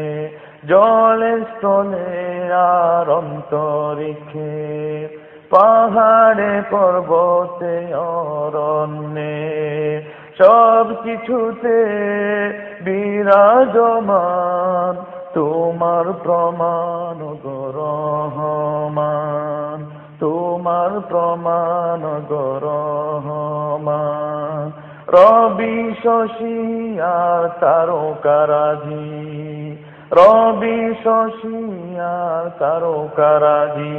জলে স্থলে আর অন্তরিক্ষে, পাহাড়ে পর্বতে অরণ্যে, সব কিছুতে বিরাজমান, তোমার প্রমাণ গরহমান তোমার প্রমাণ গরহমান রবি শশী আর তারকারাজি রবি শশী আর তারকারাজি,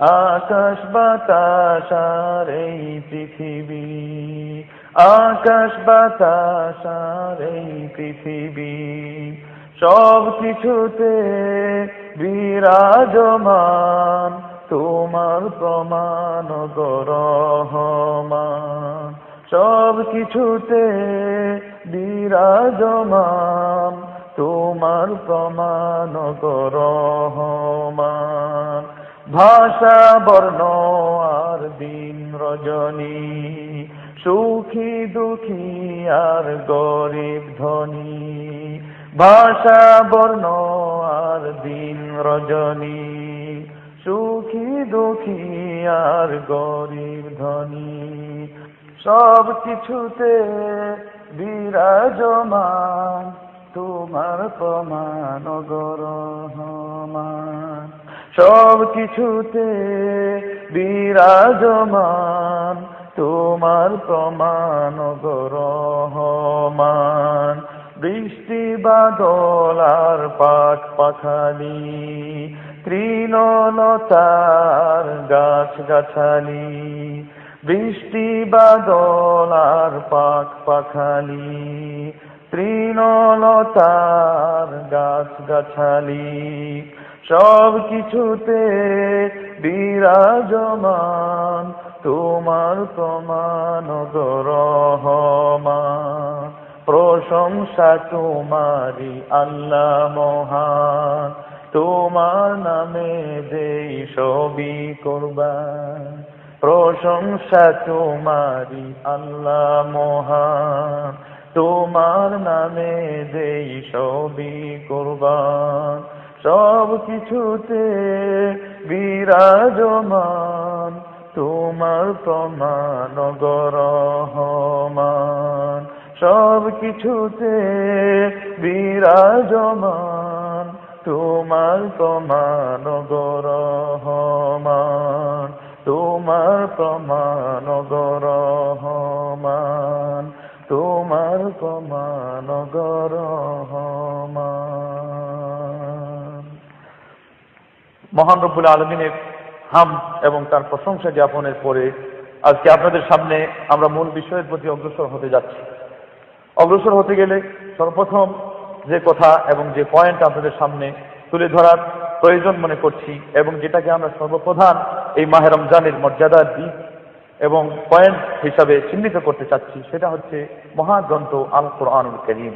আকাশ বাতাস আর এই পৃথিবী, আকাশ বাতাস আর এই পৃথিবী। সব কিছুতে বিরাজমান, তোমার প্রমাণ গরহমান সব কিছুতে বিরাজমান তোমার প্রমাণ গরহমান। ভাষা, বর্ণ আর দিন রজনী, সুখী, দুঃখী আর গরিব ধনী। ভাষা, বর্ণ আর দিন রজনী, সুখী, দুঃখী আর গরিব ধনী। সব কিছুতে বিরাজমান তোমার প্রমাণ গরহমান সব কিছুতে বিরাজমান তোমার প্রমাণ গরহমান বাদলার পাক পাখালি, তৃণলতার গাছ গাছালি বৃষ্টি বাদলার পাক পাখালি তৃণলতার গাছ গাছালি সব কিছুতে বিরাজমান, তোমার প্রমাণ রহমান প্রশংসা তোমারি আল্লাহ মহান, তোমার নামে দেই সবই করবান, প্রশংসা তোমারি আল্লাহ মহান। তোমার নামে দেই সবই করবান, সব কিছুতে বিরাজমান, তোমার প্রমাণ গরহমান, সব কিছুতে বিরাজমান, তোমার প্রমাণ গরহমান, তোমার প্রমাণ গরহমান। তোমার গরহমান মহান রব্বুল আলমিনের হাম এবং তার প্রশংসা জ্ঞাপনের পরে আজকে আপনাদের সামনে আমরা মূল বিষয়ের প্রতি অগ্রসর হতে যাচ্ছি। অগ্রসর হতে গেলে সর্বপ্রথম যে কথা এবং যে পয়েন্ট আপনাদের সামনে তুলে ধরার প্রয়োজন মনে করছি এবং যেটাকে আমরা সর্বপ্রধান এই মাহে রমজানের মর্যাদার দিক এবং পয়েন্ট হিসাবে চিহ্নিত করতে চাচ্ছি সেটা হচ্ছে মহাগ্রন্থ আল কোরআনুল করিম।